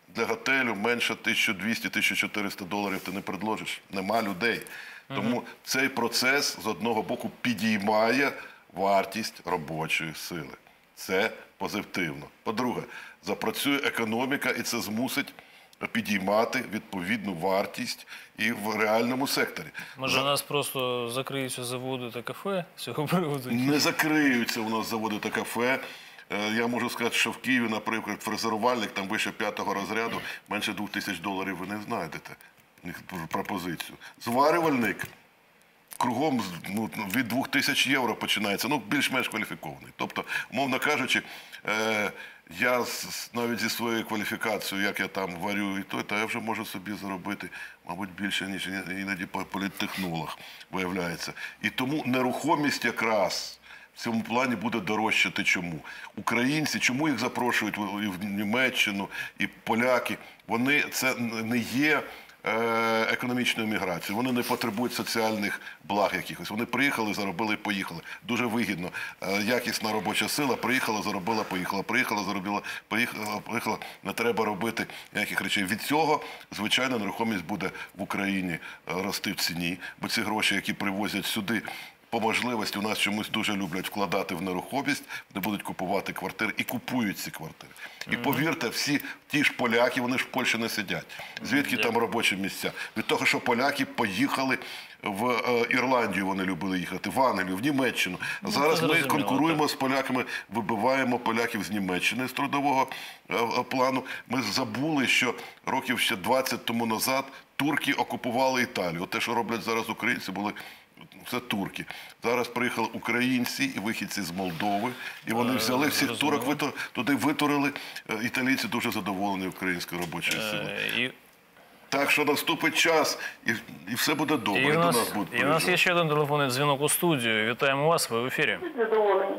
для готелю менше 1200-1400 доларів ти не предложиш. Нема людей. Тому цей процес з одного боку підіймає вартість робочої сили. Це позитивно. По-друге, запрацює економіка, і це змусить підіймати відповідну вартість і в реальному секторі. Може, у нас просто закриються заводи та кафе з цього приводу? Не закриються у нас заводи та кафе. Е, Я можу сказати, що в Києві, наприклад, фрезерувальник там вище п'ятого розряду менше двох тисяч доларів ви не знайдете. Пропозицію. Зварювальник кругом ну, від двох тисяч євро починається, ну, більш-менш кваліфікований. Тобто, умовно кажучи, е, я навіть зі своєю кваліфікацією, як я там варю і то, то я вже можу собі заробити, мабуть, більше, ніж іноді по- політтехнолог, виявляється. І тому нерухомість якраз в цьому плані буде дорожчати. Чому? Українці, чому їх запрошують і в Німеччину, і поляки? Вони це не є економічної міграції. Вони не потребують соціальних благ якихось. Вони приїхали, заробили поїхали. Дуже вигідно. Е, якісна робоча сила приїхала, заробила, поїхала. Приїхала, заробила, поїхала, поїхала. Не треба робити ніяких речей. Від цього, звичайно, нерухомість буде в Україні е, рости в ціні, бо ці гроші, які привозять сюди. По можливості у нас чомусь дуже люблять вкладати в нерухомість, вони будуть купувати квартири і купують ці квартири. І повірте, всі ті ж поляки, вони ж в Польщі не сидять. Звідки там робочі місця? Від того, що поляки поїхали в е, Ірландію, вони любили їхати, в Англію, в Німеччину. Ну, Зараз ми конкуруємо з поляками, вибиваємо поляків з Німеччини з трудового е, е, плану. Ми забули, що років ще 20 тому назад турки окупували Італію. Те, що роблять зараз українці, були це турки. Зараз приїхали українці і вихідці з Молдови, і вони Е, взяли всіх турок, туди витурили. Е, Італійці дуже задоволені українською робочою силою. Е, І, Так що наступить час, і, і все буде добре. і, І у до нас, нас будуть і у нас є ще один телефонний дзвінок у студію. Вітаємо вас, ви в ефірі. Задоволені.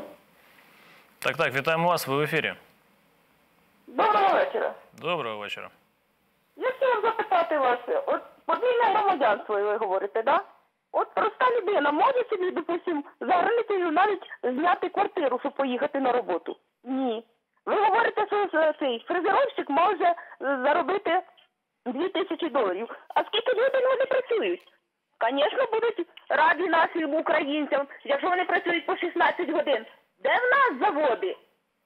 Так, так, вітаємо вас, ви в ефірі. Доброго вечора. Доброго вечора. Я хотіла запитати вас, от подвійне громадянство, ви говорите, да? От проста людина може собі, допустим, за навіть зняти квартиру, щоб поїхати на роботу? Ні. Ви говорите, що цей фрезеровщик може е, заробити 2 тисячі доларів. А скільки людей вони працюють? Звісно, будуть раді нашим українцям, якщо вони працюють по 16 годин. Де в нас заводи?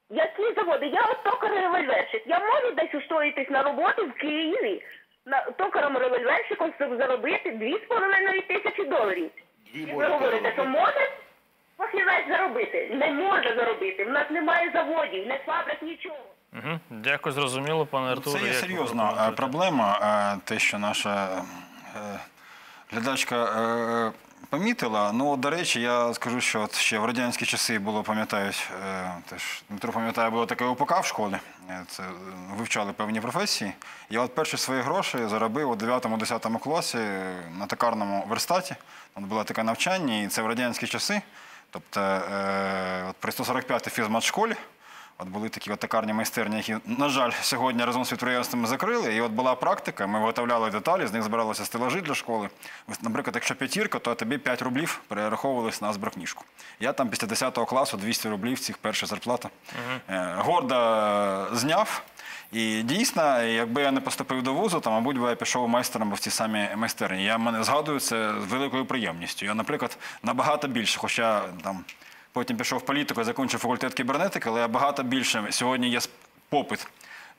Які заводи? Я от токар револьверщик. Я можу десь устроїтись на роботу в Києві токаром револьверщиком, щоб заробити 2,5 тисячі доларів. І ви говорите, що може фахівець заробити? Не може заробити. В нас немає заводів, не фабрик, нічого. Угу. Дякую, зрозуміло, пане Артуре. Це є серйозна е, проблема, е, те, що наша е, глядачка помітила. Ну, до речі, я скажу, що ще в радянські часи було, пам'ятають, е, теж Дмитро пам'ятає, було таке УПК в школі. Е, Це е, вивчали певні професії. Я от перші свої гроші заробив у 9-10 класі на токарному верстаті. От було таке навчання, і це в радянські часи. Тобто при 145-й фізмат-школі От були такі от токарні майстерні, які, на жаль, сьогодні разом з підприємствами закрили. І от була практика, ми виготовляли деталі, з них збиралися стелажі для школи. Наприклад, якщо п'ятірка, то тобі 5 рублів перераховувались на зброкніжку. Я там після 10 класу 200 рублів, цих перша зарплата. Е, Гордо е, зняв. І дійсно, якби я не поступив до вузу, то, мабуть, би я пішов майстером в ті самі майстерні. Я мене згадую це з великою приємністю. Я, наприклад, набагато більше, хоча там Потім пішов в політику, закінчив факультет кібернетики, але багато більше сьогодні є попит.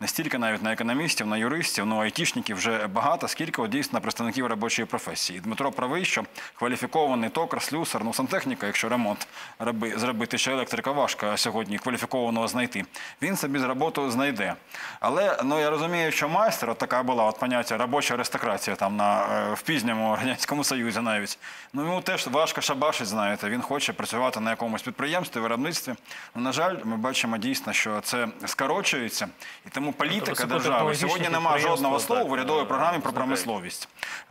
Не стільки навіть на економістів, на юристів, ну айтішників вже багато, скільки от, дійсно представників робочої професії. Дмитро правий, що кваліфікований токар, слюсар, ну сантехніка, якщо ремонт роби, зробити, ще електрика важко сьогодні кваліфікованого знайти. Він собі з роботу знайде. Але ну я розумію, що майстер, от така була от поняття робоча аристократія там на е, в пізньому радянському союзі навіть. Ну йому теж важко шабашить, знаєте. Він хоче працювати на якомусь підприємстві, виробництві. Ну, на жаль, ми бачимо дійсно, що це скорочується, і тому політика держави сьогодні немає жодного слова в урядовій програмі про промисловість.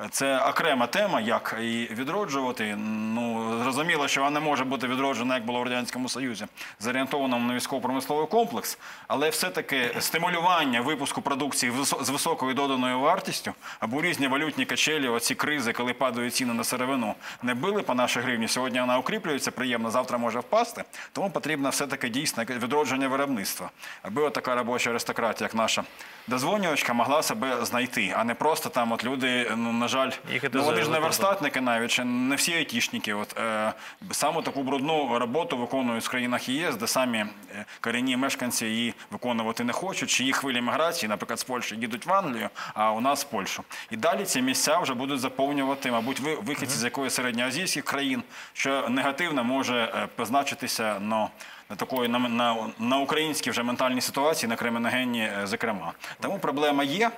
Це окрема тема, як її відроджувати. Ну зрозуміло, що вона не може бути відроджена, як було в радянському союзі, зорієнтованому на військово-промисловий комплекс, але все-таки стимулювання випуску продукції з високою доданою вартістю або різні валютні качелі, оці кризи, коли падають ціни на сировину, не били по нашій гривні. Сьогодні вона укріплюється приємно, завтра може впасти. Тому потрібно все-таки дійсно відродження виробництва, аби така робоча аристократія, як наша дозвонювачка, могла себе знайти, а не просто там от люди, ну на жаль, Їхати ну, вони ж не верстатники навіть, чи не всі айтішники. От е, саме таку брудну роботу виконують в країнах ЄС, де самі е, корінні мешканці її виконувати не хочуть, чи їх хвилі міграції, наприклад, з Польщі їдуть в Англію, а у нас в Польщу. І далі ці місця вже будуть заповнювати, мабуть, ви- вихідці з якоїсь середньоазійських країн, що негативно може е, позначитися на на такої на, на, на українській вже ментальній ситуації, на криміногенній, е, зокрема. Тому проблема є,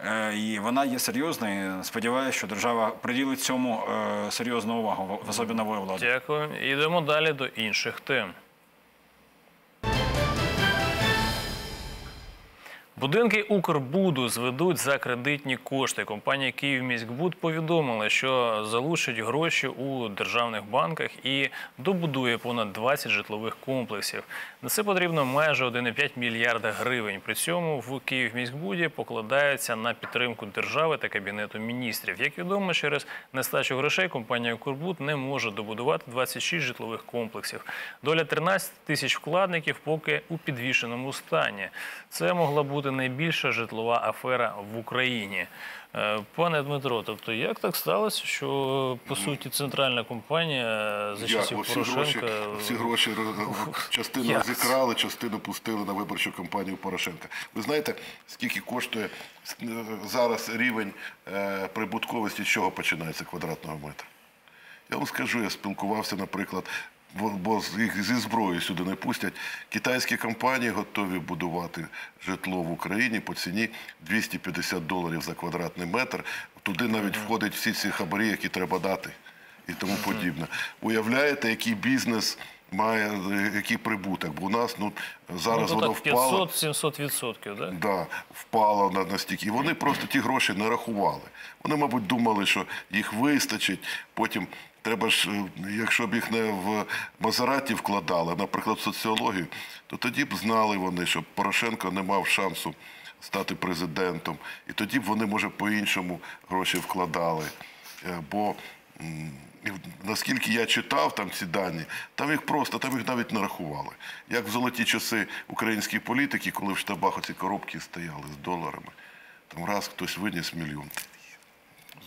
е, і вона є серйозною. Сподіваюся, що держава приділить цьому е, серйозну увагу, в особі нової влади. Дякую. Йдемо далі до інших тем. Будинки Укрбуду зведуть за кредитні кошти. Компанія «Київміськбуд» повідомила, що залучить гроші у державних банках і добудує понад 20 житлових комплексів. На це потрібно майже 1,5 мільярда гривень. При цьому в «Київміськбуді» покладаються на підтримку держави та кабінету міністрів. Як відомо, через нестачу грошей компанія «Укрбуд» не може добудувати 26 житлових комплексів. Доля 13 тисяч вкладників поки у підвішеному стані. Це могла бути найбільша житлова афера в Україні. Е, Пане Дмитро, тобто як так сталося, що по суті центральна компанія за часів всі гроші, Порошенка всі гроші частину розікрали, частину пустили на виборчу кампанію Порошенка. Ви знаєте, скільки коштує е, зараз рівень е, прибутковості, з чого починається квадратного метра? Я вам скажу, я спілкувався, наприклад, бо, їх зі зброєю сюди не пустять. Китайські компанії готові будувати житло в Україні по ціні 250 доларів за квадратний метр. Туди навіть входять всі ці хабарі, які треба дати і тому подібне. Уявляєте, який бізнес має, який прибуток? Бо у нас ну, зараз ну, воно то так впало. 500-700 відсотків, да? Да, впало на, настільки. І вони просто ті гроші не рахували. Вони, мабуть, думали, що їх вистачить. Потім треба ж, е, якщо б їх не в Мазераті вкладали, наприклад, в соціологію, то тоді б знали вони, що Порошенко не мав шансу стати президентом. І тоді б вони, може, по-іншому гроші вкладали. Е, Бо наскільки я читав там ці дані, там їх просто, там їх навіть не рахували. Як в золоті часи українські політики, коли в штабах оці коробки стояли з доларами, там раз хтось виніс мільйон.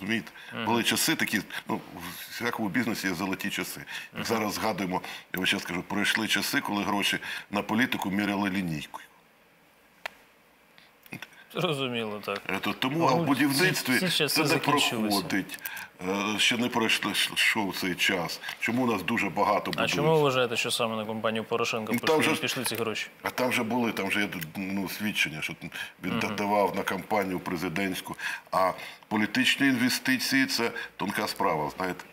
Розумієте? Були часи такі, ну, в всякому бізнесі є золоті часи. Як зараз згадуємо, я вам зараз скажу, пройшли часи, коли гроші на політику міряли лінійкою. Розуміло, так. Е, Тому а в будівництві це не проходить. Е, Ще не пройшло що цей час. Чому у нас дуже багато А чому ви вважаєте, що саме на компанію Порошенка Ну, там пішли, же пішли ці гроші? А там вже були, там вже є ну, свідчення, що він додавав на кампанію президентську. А політичні інвестиції це тонка справа, знаєте.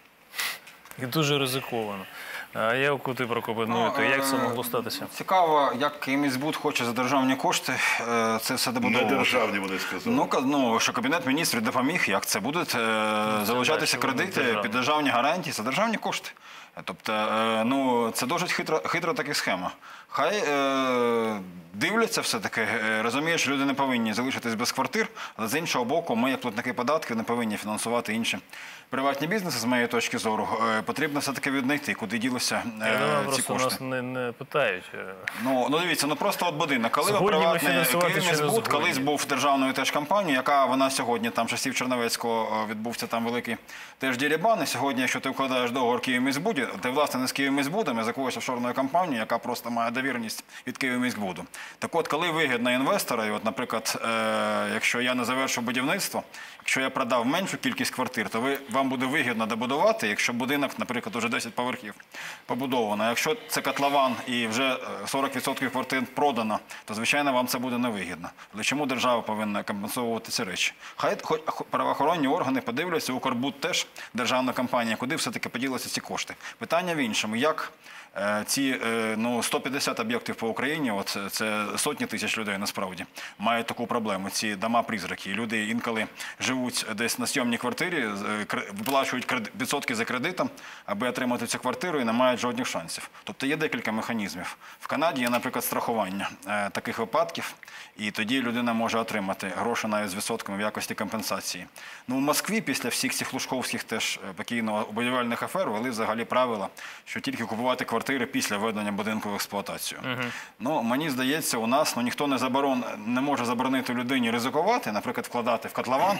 І дуже ризиковано. А як ти прокоментуєте, як це е, могло статися? Цікаво, як Київміськбуд хоче за державні кошти е, це все Не державні вони сказали. Ну, ну, що Кабінет міністрів допоміг, як це будуть е, залучатися кредити державні. під державні гарантії, це державні кошти. Тобто, ну, це дуже хитра, хитра така схема. Хай е, дивляться все-таки, е, розуміють, що люди не повинні залишитись без квартир, але з іншого боку, ми, як платники податків, не повинні фінансувати інші приватні бізнеси, з моєї точки зору. Е, потрібно все-таки віднайти, куди ділися е, Я думаю, ці кошти. нас не, не питають. е, Ну, ну дивіться, ну просто от будинок. Коли приватний згодні? колись був державною теж компанією, яка вона сьогодні, там часів Черновецького е, відбувся там великий теж дірібан. І сьогодні, якщо ти вкладаєш договор Київміськбуді, ти власне не з Київміськбудом, а з якоюсь офшорною компанією, яка просто має довіреність від Київміськбуду. Так от, коли вигідно інвестора, і от, наприклад, е, якщо я не завершу будівництво, якщо я продав меншу кількість квартир, то ви, вам буде вигідно добудувати, якщо будинок, наприклад, уже 10 поверхів побудовано. Якщо це котлован і вже е, 40% квартир продано, то звичайно вам це буде невигідно. Але чому держава повинна компенсовувати ці речі? Хай хоч правоохоронні органи подивляться, Укрбуд теж державна компанія, куди все-таки поділися ці кошти. Питання в іншому, як е, ці е, ну, 150 об'єктів по Україні, от це- сотні тисяч людей насправді, мають таку проблему. Ці дома-призраки. Люди інколи живуть десь на сйомній квартирі, е, виплачують відсотки за кредитом, аби отримати цю квартиру і не мають жодних шансів. Тобто є декілька механізмів. В Канаді є, наприклад, страхування е, таких випадків, і тоді людина може отримати гроші навіть з відсотками в якості компенсації. Ну, в Москві після всіх цих лужковських теж е, покійно будівельних афер ввели взагалі правила, що тільки купувати квартири після введення будинку в експлуатацію. Ну, мені здається, у нас ну, ніхто не, заборон, не може заборонити людині ризикувати, наприклад, вкладати в котлован.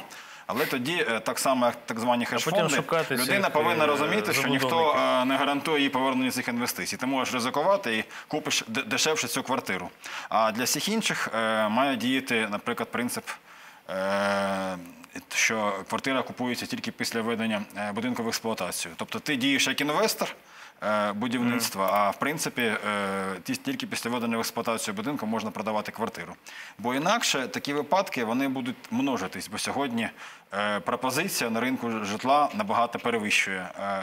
Але тоді, е, так само, як так звані хедж-фонди, людина повинна е, розуміти, що ніхто е, не гарантує їй повернення цих інвестицій. Ти можеш ризикувати і купиш дешевше цю квартиру. А для всіх інших має діяти, наприклад, принцип. Що квартира купується тільки після введення будинку в експлуатацію. Тобто ти дієш як інвестор, будівництва, а в принципі е, ті- тільки після введення в експлуатацію будинку можна продавати квартиру. Бо інакше такі випадки вони будуть множитись, бо сьогодні е, пропозиція на ринку житла набагато перевищує е,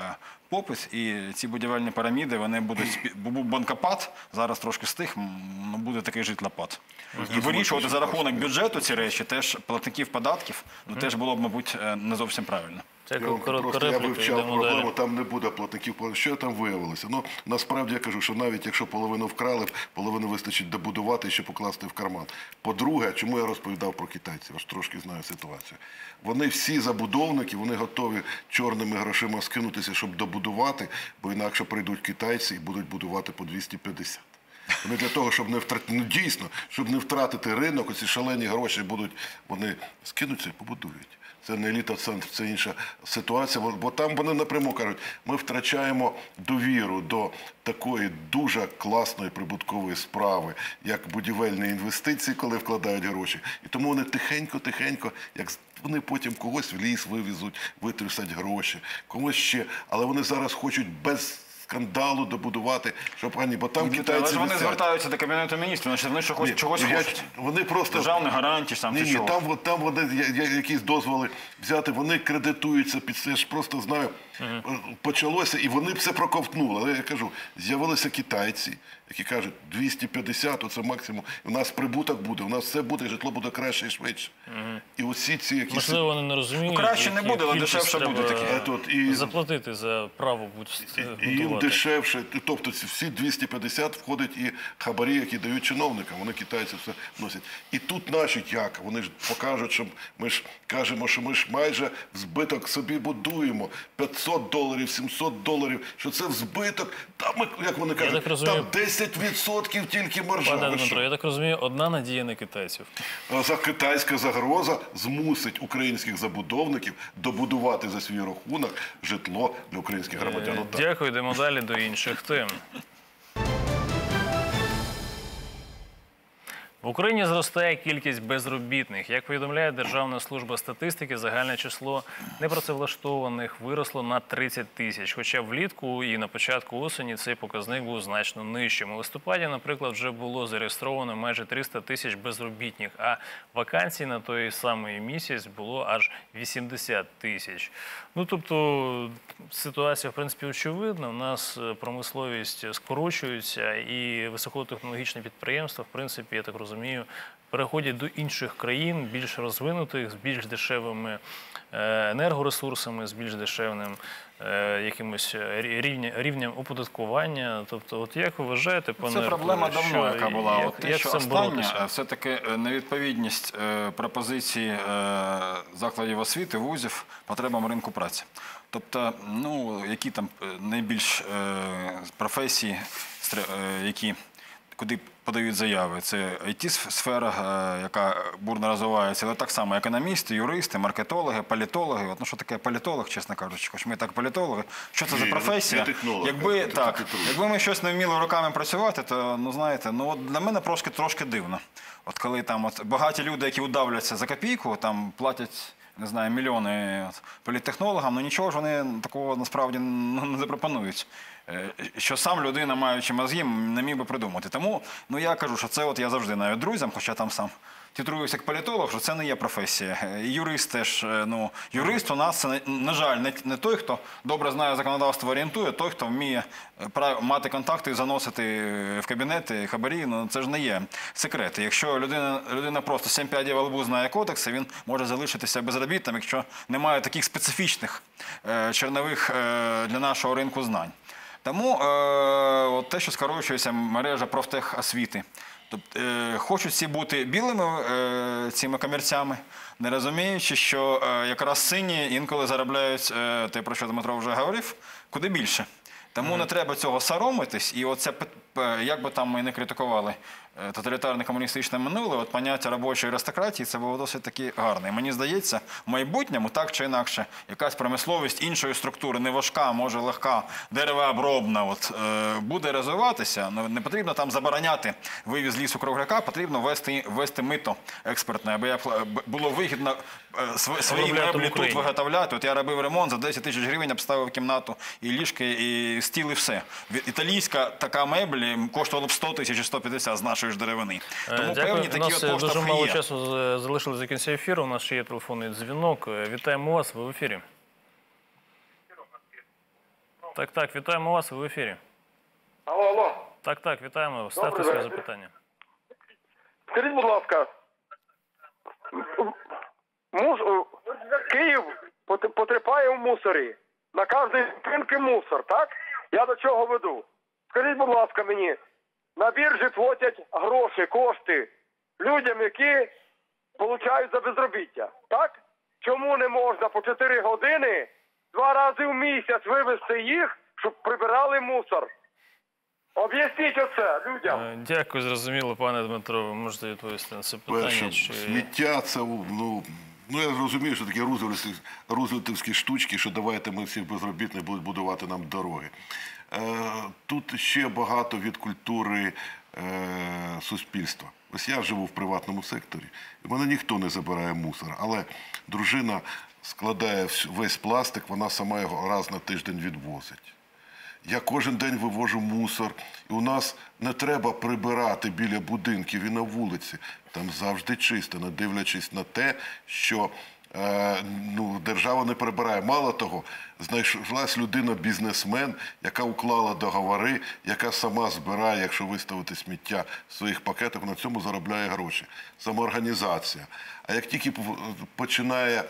попит, і ці будівельні піраміди вони будуть був банкопад, зараз трошки стих, ну, буде такий житлопад. І вирішувати за рахунок бюджету ці речі теж платників податків, ну теж було б, мабуть, е, не зовсім правильно. Я вам просто я вивчав проблему, там не буде платників. Що там виявилося? Ну насправді я кажу, що навіть якщо половину вкрали, половину вистачить добудувати ще покласти в карман. По-друге, чому я розповідав про китайців? Аж трошки знаю ситуацію. Вони всі забудовники, вони готові чорними грошима скинутися, щоб добудувати, бо інакше прийдуть китайці і будуть будувати по 250. Вони для того, щоб не втратити, ну дійсно, щоб не втратити ринок, оці шалені гроші будуть, вони скинуться і побудують. Це не еліта центр, це інша ситуація. Бо- там вони напряму кажуть, ми втрачаємо довіру до такої дуже класної прибуткової справи, як будівельні інвестиції, коли вкладають гроші. І тому вони тихенько-тихенько, як вони потім когось в ліс вивезуть, витрусять гроші, комусь ще. Але вони зараз хочуть без скандалу добудувати, щоб ані, бо там Але китайці ж вони висять. звертаються до кабінету міністрів, значить вони що Ні, чогось я- хочуть. Вони просто Державні гарантії, сам ні, чи ні, чого. там, от- там вони я- я- якісь дозволи взяти, вони кредитуються під це. Я ж просто знаю, е, почалося, і вони це проковтнули. Але я кажу, з'явилися китайці, які кажуть, 250, оце максимум. У нас прибуток буде, у нас все буде, житло буде краще і швидше. І усі ці якісь Можливо, вони не розуміють. Ну, краще не буде, але дешевше буде таке. І- заплатити за право будь І їм дешевше, тобто всі 250 входить і хабарі, які дають чиновникам. Вони китайці все носять. І тут наші як? Вони ж покажуть, що ми ж кажемо, що ми ж майже в збиток собі будуємо 500 доларів, 700 доларів. Що це в збиток? Там ми, як вони кажуть, там 10% тільки маржа. Пане Ви Дмитро, що? я так розумію, одна надія на китайців. За китайська загроза змусить українських забудовників добудувати за свій рахунок житло для українських громадян. Е, Дякую, йдемо далі до інших тем. В Україні зростає кількість безробітних. Як повідомляє Державна служба статистики, загальне число непрацевлаштованих виросло на 30 тисяч. Хоча влітку і на початку осені цей показник був значно нижчим. У листопаді, наприклад, вже було зареєстровано майже 300 тисяч безробітних, а вакансій на той самий місяць було аж 80 тисяч. Ну тобто ситуація, в принципі, очевидна. У нас е, промисловість скорочується, і високотехнологічні підприємства, в принципі, я так розумію, переходять до інших країн, більш розвинутих, з більш дешевими е, енергоресурсами, з більш дешевним е, якимось рівня, рівнем оподаткування. Тобто, от як ви вважаєте, пане Це проблема Артуре, давно, що- яка була. Як, От те, як що з останнє, е, все-таки невідповідність пропозиції закладів освіти, вузів потребам ринку праці. Тобто, ну, які там найбільш професії, які куди подають заяви. Це it сфера, е, яка бурно розвивається, але так само економісти, юристи, маркетологи, політологи. От, ну що таке політолог, чесно кажучи, хоч ми так політологи. Що це за професія? я технолог, Якби так, якби ми щось не вміли руками працювати, то ну знаєте, ну от для мене трошки трошки дивно. От коли там от багаті люди, які удавляться за копійку, там платять. Не знаю, мільйони політтехнологам, ну нічого ж вони такого насправді ну, не запропонують. Е, Що сам людина, маючи мозги, не міг би придумати. Тому ну я кажу, що це от я завжди навіть друзям, хоча там сам титруюся як політолог, що це не є професія. Е, юрист теж, е, ну юрист у нас це на- жаль, не, не той, хто добре знає законодавство, орієнтує, той, хто вміє мати контакти і заносити в кабінети хабарі. Ну це ж не є секрет. Якщо людина, людина просто 7 п'ядів лбу знає кодекси, він може залишитися безробітним, якщо немає таких специфічних чернових для нашого ринку знань. Тому е, от те, що скорочується мережа профтехосвіти. Тобто е, хочуть всі бути білими е, цими комірцями, не розуміючи, що е, якраз сині інколи заробляють е, те, про що Дмитро вже говорив, куди більше. Тому не треба цього соромитись, і оце як би там ми не критикували тоталітарне комуністичне минуле, от поняття робочої аристократії це було досить таки гарне. І мені здається, в майбутньому так чи інакше, якась промисловість іншої структури, не важка, може легка, деревообробна, от е, буде розвиватися. Ну, не потрібно там забороняти вивіз лісу кругляка, потрібно вести вести мито експертне, аби було вигідно е, свої меблі тут виготовляти. От я робив ремонт за 10 тисяч гривень, обставив кімнату і ліжки, і стіл, і все. Італійська така мебель коштувала б 100 тисяч і 150 з нашої ж деревини. Е, Тому Дякую. певні У такі нас от е, дуже мало є. часу залишилось до кінця ефіру. У нас ще є телефонний дзвінок. Е, Вітаємо вас, ви в ефірі. Так, так, вітаємо вас, ви в ефірі. Алло, алло. Так, так, вітаємо. Ставте своє запитання. Скажіть, будь ласка, мус... Київ пот- потрапляє в мусорі. На кожній зупинці мусор, так? Я до чого веду? Скажіть, будь ласка, мені, на біржі платять гроші, кошти людям, які получають за безробіття, так? Чому не можна по 4 години два рази в місяць вивезти їх, щоб прибирали мусор? Об'ясніть оце людям. Е, Дякую, зрозуміло, пане Дмитро. Ви можете відповісти на це питання. Перше, Чи... сміття це ну. Ну, я розумію, що такі рузвельтівські, штучки, що давайте ми всіх безробітних будуть будувати нам дороги. Е, тут ще багато від культури е, суспільства. Ось я живу в приватному секторі, і в мене ніхто не забирає мусор. Але дружина складає весь пластик, вона сама його раз на тиждень відвозить. Я кожен день вивожу мусор, і у нас не треба прибирати біля будинків і на вулиці. Там завжди чисто, не дивлячись на те, що е, ну, держава не прибирає. Мало того, знайшлась людина-бізнесмен, яка уклала договори, яка сама збирає, якщо виставити сміття в своїх пакетах, на цьому заробляє гроші. Самоорганізація. А як тільки починає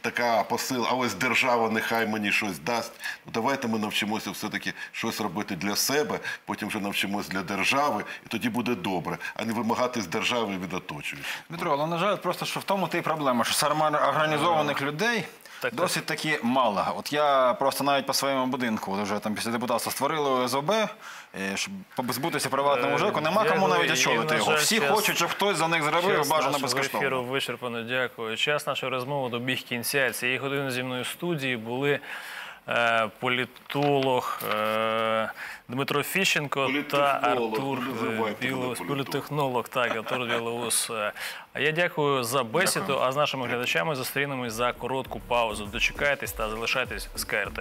така посил, а ось держава нехай мені щось дасть. Ну давайте ми навчимося все-таки щось робити для себе, потім вже навчимося для держави, і тоді буде добре, а не вимагати з держави від оточуючих. Дмитро, але на жаль, просто що в тому й проблема, що самоорганізованих людей досить таки мало. От я просто навіть по своєму будинку, от вже там після депутатства створили ОСББ, е, щоб позбутися приватному Е, ЖЕКу, нема кому навіть очолити його. Всі час- хочуть, щоб хтось за них зробив, бажано безкоштовно. ефіру вичерпано. Дякую. Час нашої розмови добіг кінця. Цієї години зі мною в студії були політолог е, Дмитро Фіщенко та Артур е, Білоус. Політехнолог, так, Артур Білоус. Е, А я дякую за бесіду, Дякую. а з нашими глядачами зустрінемось за коротку паузу. Дочекайтесь та залишайтесь з КРТ.